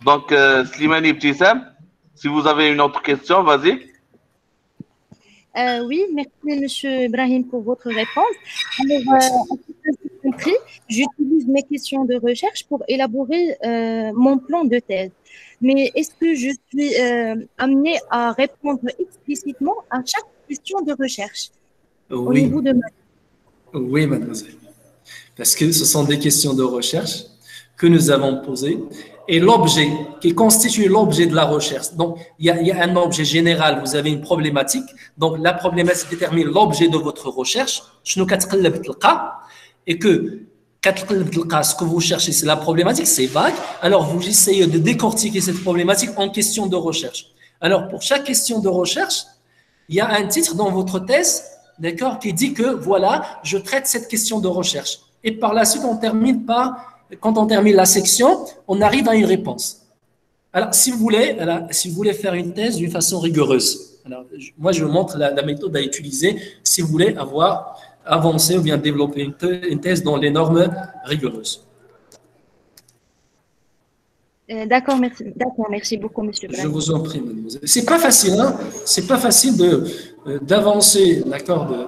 Donc, euh, Slimani Ptissem, si vous avez une autre question, vas-y. Euh, oui, merci Monsieur Ibrahim pour votre réponse. Alors, euh, compris, j'utilise mes questions de recherche pour élaborer mon plan de thèse mais est-ce que je suis euh, amenée à répondre explicitement à chaque question de recherche oui. au niveau de Oui, mademoiselle. Parce que ce sont des questions de recherche que nous avons posées et l'objet qui constitue l'objet de la recherche. Donc, il y, a, il y, a, un objet général, vous avez une problématique. Donc, la problématique détermine l'objet de votre recherche. Et que ce que vous cherchez, c'est la problématique, c'est vague. Alors, vous essayez de décortiquer cette problématique en question de recherche. Alors, pour chaque question de recherche, il y a un titre dans votre thèse, d'accord, qui dit que voilà, je traite cette question de recherche. Et par la suite, on termine par, quand on termine la section, on arrive à une réponse. Alors, si vous voulez, si vous voulez faire une thèse d'une façon rigoureuse, alors, moi, je vous montre la, la méthode à utiliser si vous voulez avoir avancer ou bien développer une, thèse dans les normes rigoureuses. Euh, d'accord, merci. D'accord, merci beaucoup, monsieur. Je vous en prie, mademoiselle. C'est pas facile, hein C'est pas facile de euh, d'avancer, d'accord, de,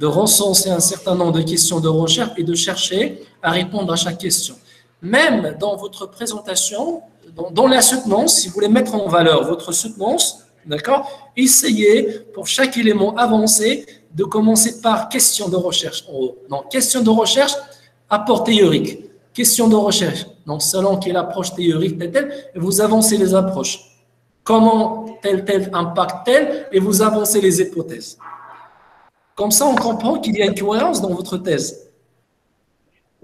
de, recenser un certain nombre de questions de recherche et de chercher à répondre à chaque question. Même dans votre présentation, dans, dans la soutenance, si vous voulez mettre en valeur votre soutenance, d'accord, essayez pour chaque élément avancé de commencer par question de recherche Non, question de recherche, apport théorique. Question de recherche. Donc, selon quelle approche théorique, telle, et vous avancez les approches. Comment tel, tel impacte tel, et vous avancez les hypothèses. Comme ça, on comprend qu'il y a une cohérence dans votre thèse.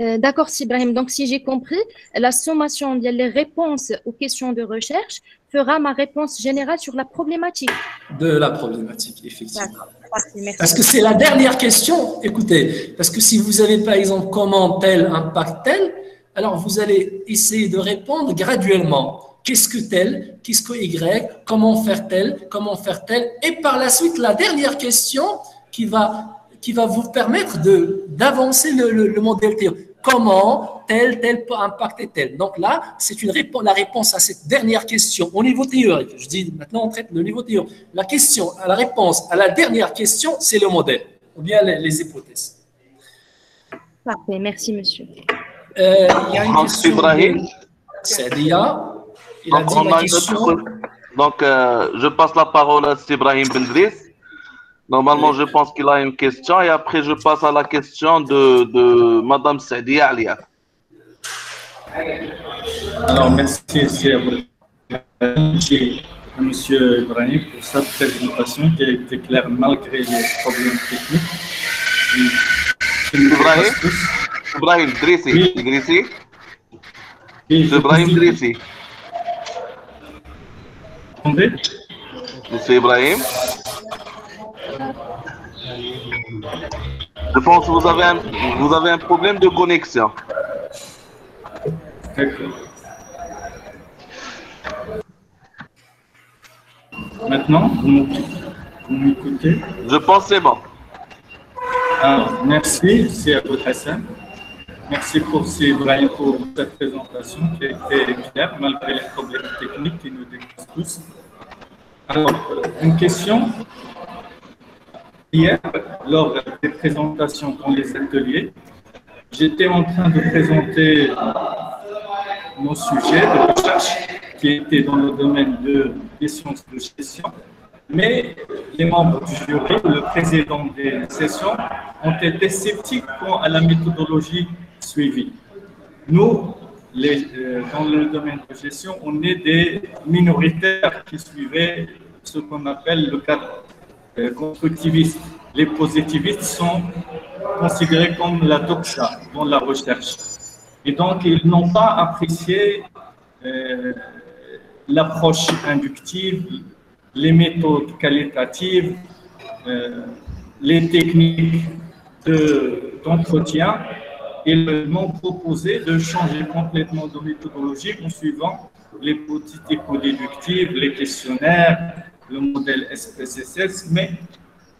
Euh, d'accord, Sibrahim. Donc, si j'ai compris, la sommation des réponses aux questions de recherche fera ma réponse générale sur la problématique. De la problématique, effectivement. Parce que c'est la dernière question. Écoutez, parce que si vous avez par exemple comment tel impacte tel, alors vous allez essayer de répondre graduellement. Qu'est-ce que tel? Qu'est-ce que Y? Comment faire tel? Comment faire tel? Et par la suite, la dernière question qui va, qui va vous permettre d'avancer le, le, modèle théorique comment tel, tel peut impacter tel. Donc là, c'est une réponse, la réponse à cette dernière question au niveau théorique. Je dis maintenant, on traite le niveau théorique. La question, la réponse à la dernière question, c'est le modèle ou bien les, hypothèses. Parfait, merci monsieur. Euh, il y a une question Ibrahim. Sadia. Il a dit la question. Donc, euh, je passe la parole à Ibrahim Bendris. Normalement, je pense qu'il a une question et après, je passe à la question de, de Madame Sadia Alia. Alors, merci, merci à Monsieur Ibrahim pour sa présentation qui a été claire malgré les problèmes techniques. Ibrahim, Ibrahim Drissi, oui. Drissi? Ibrahim Drissi. Attendez. Monsieur Ibrahim? Je pense que vous avez un, vous avez un problème de connexion. Maintenant, vous m'écoutez? Je pense que c'est bon. Alors, merci, c'est Abou Hassan. Merci pour, pour cette présentation qui a été claire malgré les problèmes techniques qui nous dépassent tous. Alors, une question Hier, lors des présentations dans les ateliers, j'étais en train de présenter mon sujet de recherche qui était dans le domaine de, des sciences de gestion. mais les membres du jury, le président des sessions, ont été sceptiques quant à la méthodologie suivie. Nous, euh, dans le domaine de gestion, on est des minoritaires qui suivaient ce qu'on appelle le cadre euh, constructiviste. Les positivistes sont considérés comme la doxa dans la recherche. Et donc, ils n'ont pas apprécié euh, l'approche inductive, les méthodes qualitatives, euh, les techniques d'entretien. Ils m'ont proposé de changer complètement de méthodologie en suivant les écoles déductives, les questionnaires, le modèle SPSS, mais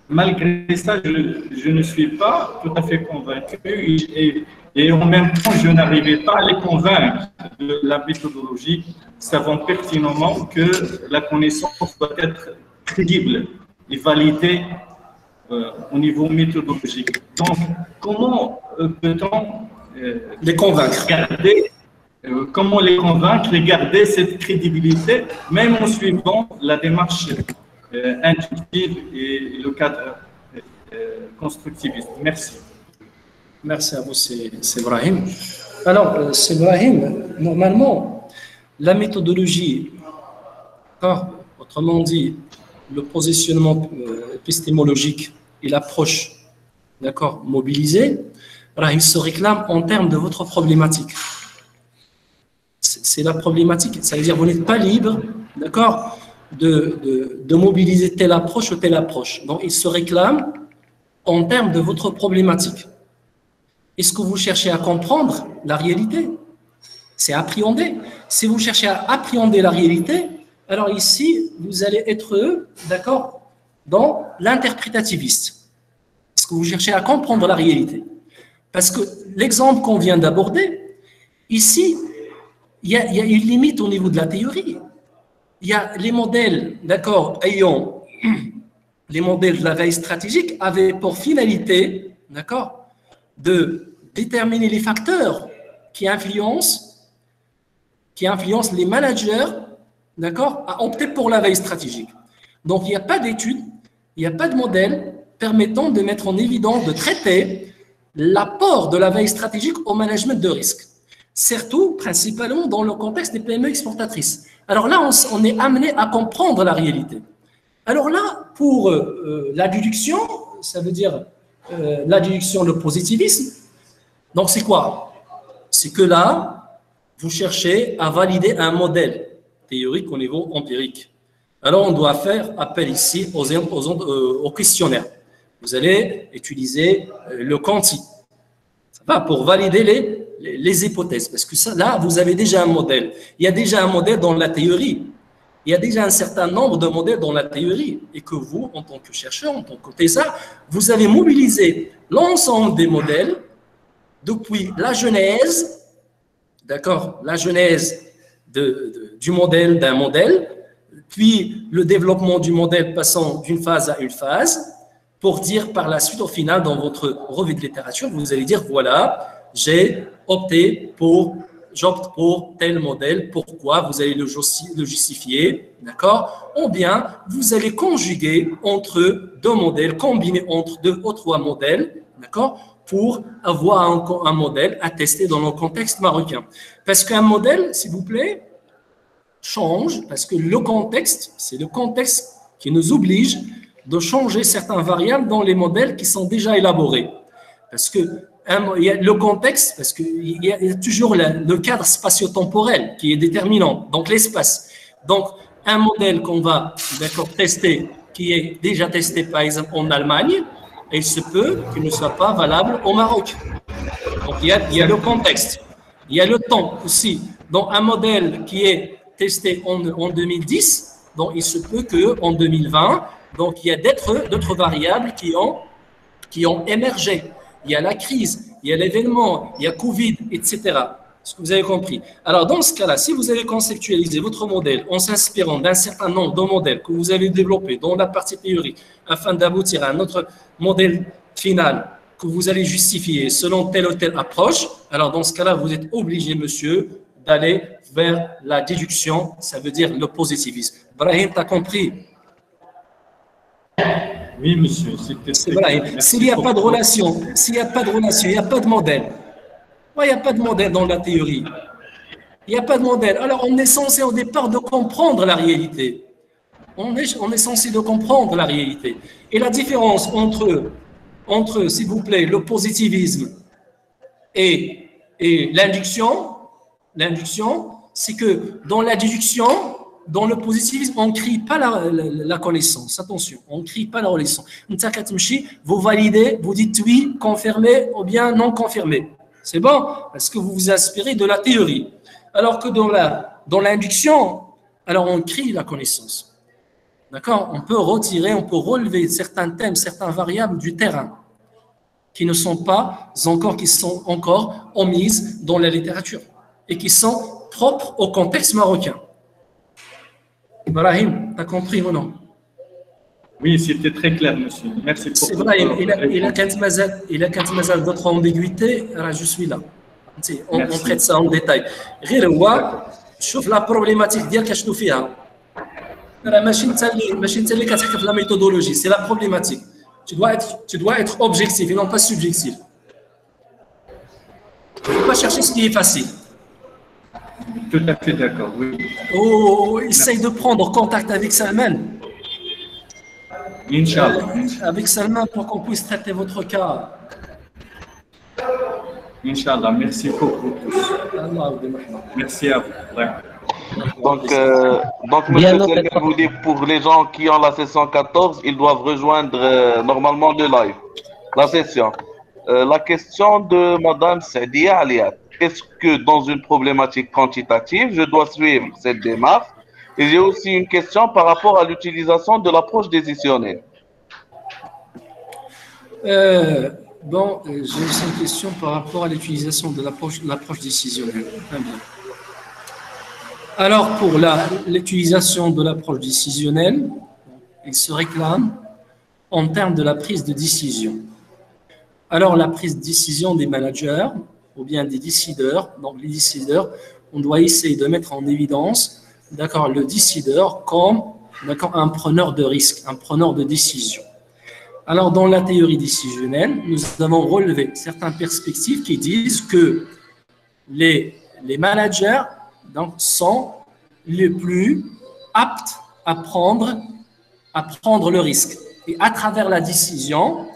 malgré ça, je, ne suis pas tout à fait convaincu et, et en même temps, je n'arrivais pas à les convaincre de la méthodologie, savant pertinemment que la connaissance doit être crédible et validée euh, au niveau méthodologique. Donc, comment euh, peut-on euh, les convaincre? garder, Comment les convaincre et garder cette crédibilité, même en suivant la démarche intuitive et le cadre constructiviste Merci. Merci à vous, c'est. Alors, c'est normalement, la méthodologie, autrement dit, le positionnement euh, épistémologique et l'approche d'accord, mobilisée, il se réclame en termes de votre problématique. C'est la problématique, ça veut dire vous n'êtes pas libre, d'accord, de, mobiliser telle approche ou telle approche. Donc, il se réclame en termes de votre problématique. Est-ce que vous cherchez à comprendre la réalité? C'est appréhender. Si vous cherchez à appréhender la réalité, alors ici, vous allez être, d'accord, dans l'interprétativiste. Est-ce que vous cherchez à comprendre la réalité? Parce que l'exemple qu'on vient d'aborder, ici, il y, a, une limite au niveau de la théorie. Il y a les modèles, d'accord, ayant *clears throat* les modèles de la veille stratégique avaient pour finalité, d'accord, de déterminer les facteurs qui influencent, qui influencent les managers d'accord, à opter pour la veille stratégique. Donc, il n'y a pas d'étude, il n'y a pas de modèle permettant de mettre en évidence, de traiter l'apport de la veille stratégique au management de risque, surtout principalement dans le contexte des PME exportatrices. Alors là, on, est amené à comprendre la réalité. Alors là, pour euh, la déduction, ça veut dire euh, la déduction, le positivisme, donc, c'est quoi? C'est que là, vous cherchez à valider un modèle théorique au niveau empirique. Alors, on doit faire appel ici aux, euh, questionnaires. Vous allez utiliser euh, le quanti. Ça pour valider les, les, hypothèses. Parce que ça, là, vous avez déjà un modèle. Il y a déjà un modèle dans la théorie. Il y a déjà un certain nombre de modèles dans la théorie. Et que vous, en tant que chercheur, en tant que TESA, vous avez mobilisé l'ensemble des modèles depuis la genèse, d'accord, la genèse du modèle d'un modèle, puis le développement du modèle passant d'une phase à une phase, pour dire par la suite, au final, dans votre revue de littérature, vous allez dire, voilà, j'ai opté pour, j'opte pour tel modèle, pourquoi, vous allez le, justifier, d'accord? Ou bien, vous allez conjuguer entre deux modèles, combiner entre deux ou trois modèles, d'accord? Pour avoir un, un, modèle à tester dans le contexte marocain. Parce qu'un modèle, s'il vous plaît, change, parce que le contexte, c'est le contexte qui nous oblige de changer certaines variables dans les modèles qui sont déjà élaborés. Parce que le contexte, parce qu'il y, y, a toujours le, cadre spatio-temporel qui est déterminant, donc l'espace. Donc, un modèle qu'on va tester, qui est déjà testé par exemple en Allemagne, il se peut qu'il ne soit pas valable au Maroc. Donc il y, a, il y a le contexte, il y a le temps aussi. Donc un modèle qui est testé en, en 2010, donc il se peut qu'en 2020, donc il y a d'autres variables qui ont, qui ont émergé. Il y a la crise, il y a l'événement, il y a Covid, etc. Ce que vous avez compris? Alors, dans ce cas-là, si vous avez conceptualisé votre modèle en s'inspirant d'un certain nombre de modèles que vous avez développés dans la partie théorique afin d'aboutir à un autre modèle final que vous allez justifier selon telle ou telle approche, alors dans ce cas-là, vous êtes obligé, monsieur, d'aller vers la déduction, ça veut dire le positivisme. Brahim, tu as compris? Oui, monsieur. S'il n'y a pas de relation, s'il n'y a pas de relation, il n'y a pas de modèle. Il n'y a pas de modèle dans la théorie. Il n'y a pas de modèle. Alors, on est censé au départ de comprendre la réalité. On est, on est censé de comprendre la réalité. Et la différence entre, entre s'il vous plaît, le positivisme et, et l'induction, l'induction, c'est que dans la déduction, dans le positivisme, on ne crie pas la, connaissance. Attention, on ne crie pas la connaissance. Vous validez, vous dites oui, confirmé ou bien non confirmé. C'est bon Parce que vous vous inspirez de la théorie. Alors que dans dans l'induction, alors on crie la connaissance. D'accord? On peut retirer, on peut relever certains thèmes, certaines variables du terrain qui ne sont pas encore, qui sont encore omises dans la littérature et qui sont propres au contexte marocain. Ibrahim, tu as compris ou non Oui, c'était très clair, monsieur. Merci pour Ibrahim, il a, il a il a d'autres ambiguïtés, je suis là. On, on, traite ça en détail. غير هو شوف لا بروبليماتيك ديالك شنو فيها راه ماشي انت اللي ماشي انت اللي كتحكم في لا ميثودولوجي سي لا بروبليماتيك tu dois être tu dois être objectif et non pas subjectif tu ne peux pas chercher ce qui est facile tout à fait d'accord, oui. Oh, essaye de prendre contact avec Salman. Inch'Allah. Avec Salman pour qu'on puisse traiter votre cas. Inch'Allah, merci beaucoup Merci à vous. Donc, euh, donc monsieur vous dit pour les gens qui ont la session 14, ils doivent rejoindre euh, normalement le live, la session. Euh, la question de Madame Sadia Aliat est-ce que dans une problématique quantitative, je dois suivre cette démarche? Et j'ai aussi une question par rapport à l'utilisation de l'approche décisionnelle. Euh, bon, euh, j'ai aussi une question par rapport à l'utilisation de l'approche décisionnelle. Alors, pour l'utilisation de l'approche décisionnelle, il se réclame en termes de la prise de décision. Alors, la prise de décision des managers, ou bien des décideurs. Donc, les décideurs, on doit essayer de mettre en évidence, d'accord, le décideur comme, un preneur de risque, un preneur de décision. Alors, dans la théorie décisionnelle, nous avons relevé certaines perspectives qui disent que les, les managers donc, sont les plus aptes à prendre, à prendre le risque. Et à travers la décision,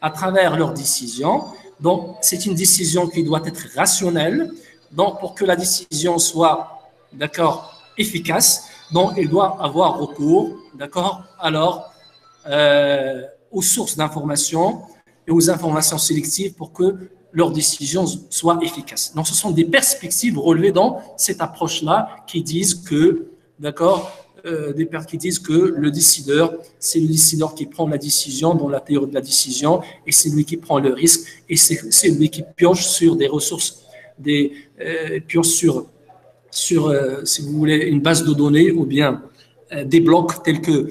à travers leur décision, donc, c'est une décision qui doit être rationnelle. Donc, pour que la décision soit, d'accord, efficace, donc, il doit avoir recours, d'accord, alors, euh, aux sources d'informations et aux informations sélectives pour que leur décision soit efficace. Donc, ce sont des perspectives relevées dans cette approche-là qui disent que, d'accord, euh, des pères qui disent que le décideur, c'est le décideur qui prend la décision dans la théorie de la décision, et c'est lui qui prend le risque, et c'est lui qui pioche sur des ressources, des, euh, pioche sur, sur euh, si vous voulez, une base de données ou bien des blocs tels que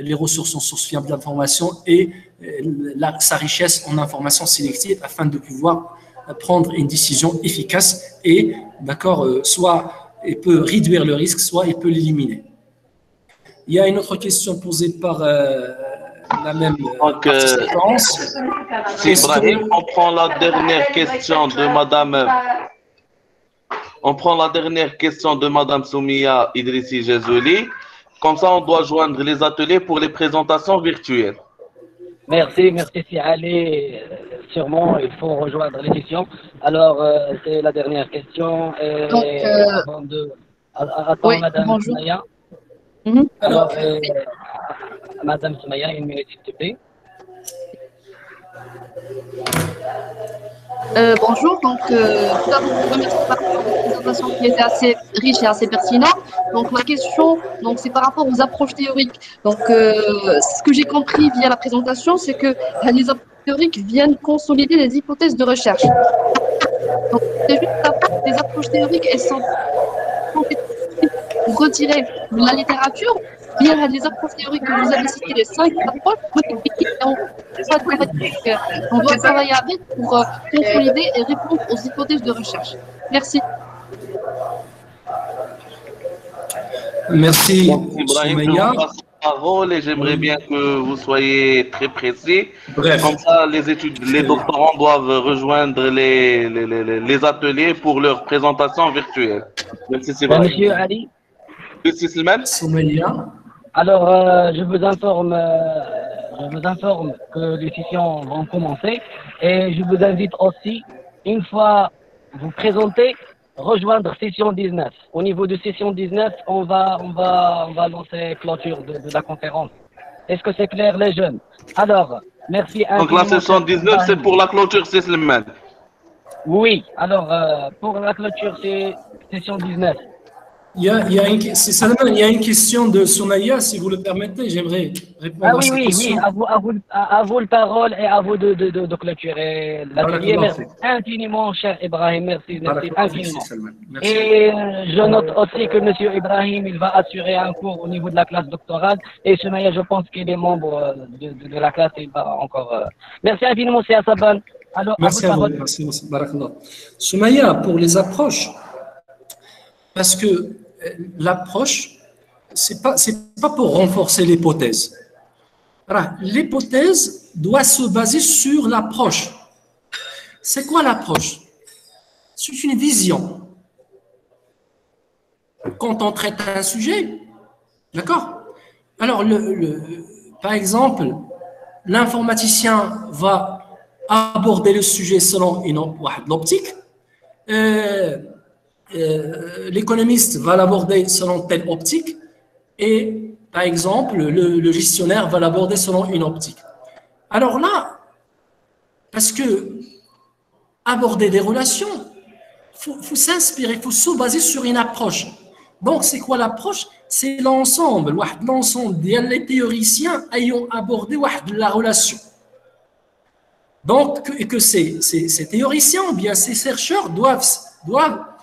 les ressources en source fiable d'information et sa richesse en information sélective afin de pouvoir prendre une décision efficace et, d'accord, soit il peut réduire le risque, soit il peut l'éliminer. Il y a une autre question posée par euh, la même Donc, euh, on prend la dernière question de Madame. On prend la dernière question de Madame Soumia Idrissi Jezouli. Comme ça, on doit joindre les ateliers pour les présentations virtuelles. Merci, merci Si allez, sûrement, il faut rejoindre l'édition. Alors, euh, c'est la dernière question. Et Donc, avant de... Attends, Madame bonjour. Mhm. Alors, euh, Madame Soumaya, une minute, s'il te plaît. Euh, bonjour, donc euh, tout d'abord, je remercie par la présentation qui était assez riche et assez pertinente. Donc ma question, donc c'est par rapport aux approches théoriques. Donc euh, ce que j'ai compris via la présentation, c'est que les approches théoriques viennent consolider les hypothèses de recherche. Donc c'est juste des approches théoriques, elles sont vous retirez la littérature, bien les approches théoriques que vous avez citées, les cinq approches, on doit travailler avec pour euh, consolider et répondre aux hypothèses de recherche. Merci. Merci, parole et j'aimerais bien que vous soyez très précis. Comme ça, les études, les doctorants doivent rejoindre les, les, les, ateliers pour leur présentation virtuelle. Merci, c'est Monsieur Ali. Alors, euh, je vous informe, euh, je vous informe que les sessions vont commencer et je vous invite aussi, une fois vous présentez, rejoindre session 19. Au niveau de session 19, on va, on va, on va lancer clôture de, de la conférence. Est-ce que c'est clair, les jeunes? Alors, merci. Donc la session 19, c'est pour la clôture, c'est Slimane Oui, alors, euh, pour la clôture, c'est session 19. Il y a, il y a une, il y a une question de Soumaya, si vous le permettez, j'aimerais répondre ah, oui, à cette oui, question. Oui, à vous, à, vous, à vous le parole et à vous de, de, de, de clôturer l'atelier. Merci infiniment, cher Ibrahim, merci, merci infiniment. Merci. Et euh, je note aussi que M. Ibrahim, il va assurer un cours au niveau de la classe doctorale. Et Soumaya, je pense qu'il est membre euh, de, de, de, la classe, il va encore... Euh... Merci infiniment, c'est Assaban. Alors, merci à vous, merci, merci. Soumaya, pour les approches, parce que l'approche, ce n'est pas, pour renforcer l'hypothèse. L'hypothèse doit se baser sur l'approche. C'est quoi l'approche? C'est une vision. Quand on traite un sujet, d'accord? Alors, par exemple, l'informaticien va aborder le sujet selon une optique. Euh, euh, l'économiste va l'aborder selon telle optique et, par exemple, le, gestionnaire va l'aborder selon une optique. Alors là, parce que aborder des relations, il faut, s'inspirer, il faut se baser sur une approche. Donc, c'est quoi l'approche? C'est l'ensemble, l'ensemble des théoriciens ayant abordé la relation. Donc, que, que ces, théoriciens ou bien ces chercheurs doivent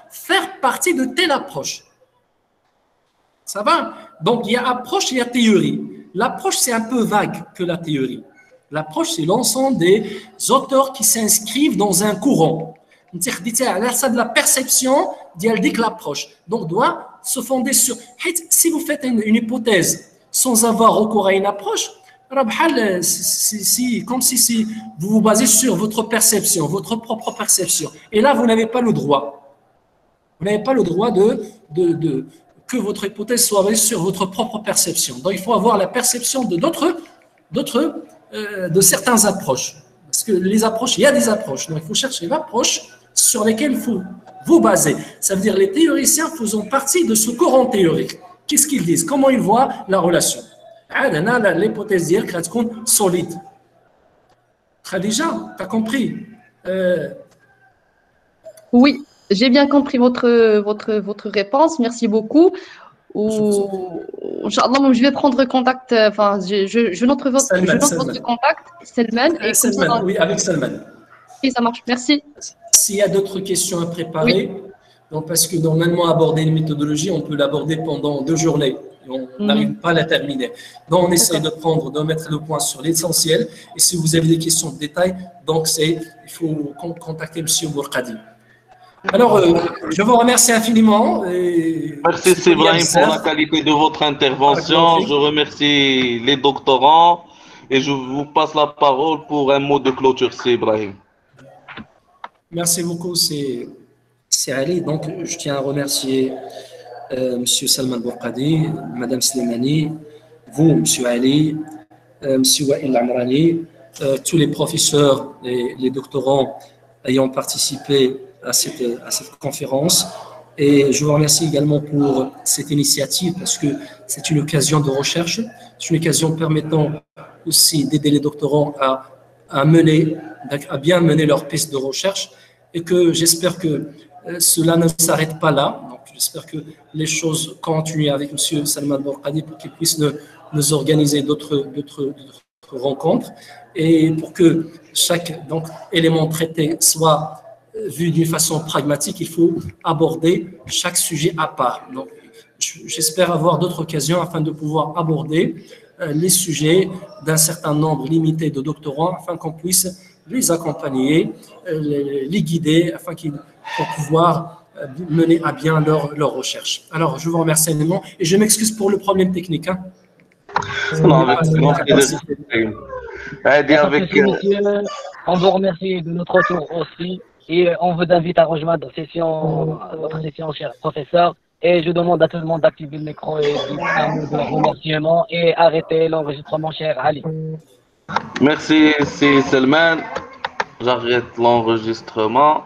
faire partie de telle approche. Ça va? Donc, il y a approche, il y a théorie. L'approche, c'est un peu vague que la théorie. L'approche, c'est l'ensemble des auteurs qui s'inscrivent dans un courant. de la perception, dit l'approche. Donc, doit se fonder sur. Si vous faites une, hypothèse sans avoir recours à une approche, si, comme si vous vous basez sur votre perception, votre propre perception. Et là, vous n'avez pas le droit. Vous n'avez pas le droit de, que votre hypothèse soit basée sur votre propre perception. Donc, il faut avoir la perception de d'autres, d'autres, euh, de certaines approches. Parce que les approches, il y a des approches. Donc, il faut chercher l'approche sur lesquelles il faut vous baser. Ça veut dire les théoriciens faisant partie de ce courant théorique. Qu'est-ce qu'ils disent? Comment ils voient la relation? L'hypothèse dire qu'elle est solide. Khadija, tu as compris? Euh, Oui. J'ai bien compris votre, votre, votre réponse. Merci beaucoup. Ou, je vais prendre contact. Enfin, je, je, note votre, je note votre contact, Selman. Et Selman oui, avec Selman. Et ça marche. Merci. S'il y a d'autres questions à préparer, parce que normalement aborder une méthodologie, on peut l'aborder pendant deux journées. On mhm. n'arrive pas à la terminer. Donc, on essaie de prendre, de mettre le point sur l'essentiel. Et si vous avez des questions de détail, donc c'est, il faut contacter M. Bourkadi. Alors, euh, je vous remercie infiniment. Merci Sébrahim pour la qualité de votre intervention. Je remercie les doctorants et je vous passe la parole pour un mot de clôture, Sébrahim. Merci beaucoup, c'est Ali. Donc, je tiens à remercier euh, M. Salman Bourkadi, Mme Slimani, vous, M. Ali, euh, M. Wael Amrani, euh, tous les professeurs et les doctorants ayant participé à cette, conférence. Et je vous remercie également pour cette initiative parce que c'est une occasion de recherche, c'est une occasion permettant aussi d'aider les doctorants à, à, mener, à bien mener leur piste de recherche et que j'espère que euh, cela ne s'arrête pas là. Donc, j'espère que les choses continuent avec M. Salman Borkadi pour qu'il puisse nous, nous organiser d'autres rencontres et pour que chaque donc, élément traité soit vu d'une façon pragmatique, il faut aborder chaque sujet à part. Donc, j'espère avoir d'autres occasions afin de pouvoir aborder euh, les sujets d'un certain nombre limité de doctorants afin qu'on puisse les accompagner, euh, les guider afin qu'ils puissent pouvoir euh, mener à bien leur, leur recherche. Alors, je vous remercie énormément et je m'excuse pour le problème technique. Hein. Non, avec avec, euh, on vous remercie de notre tour aussi et on vous invite à rejoindre notre session, votre session, cher professeur. Et je demande à tout le monde d'activer le micro et de remerciement et arrêter l'enregistrement, cher Ali. Merci, c'est Selman. J'arrête l'enregistrement.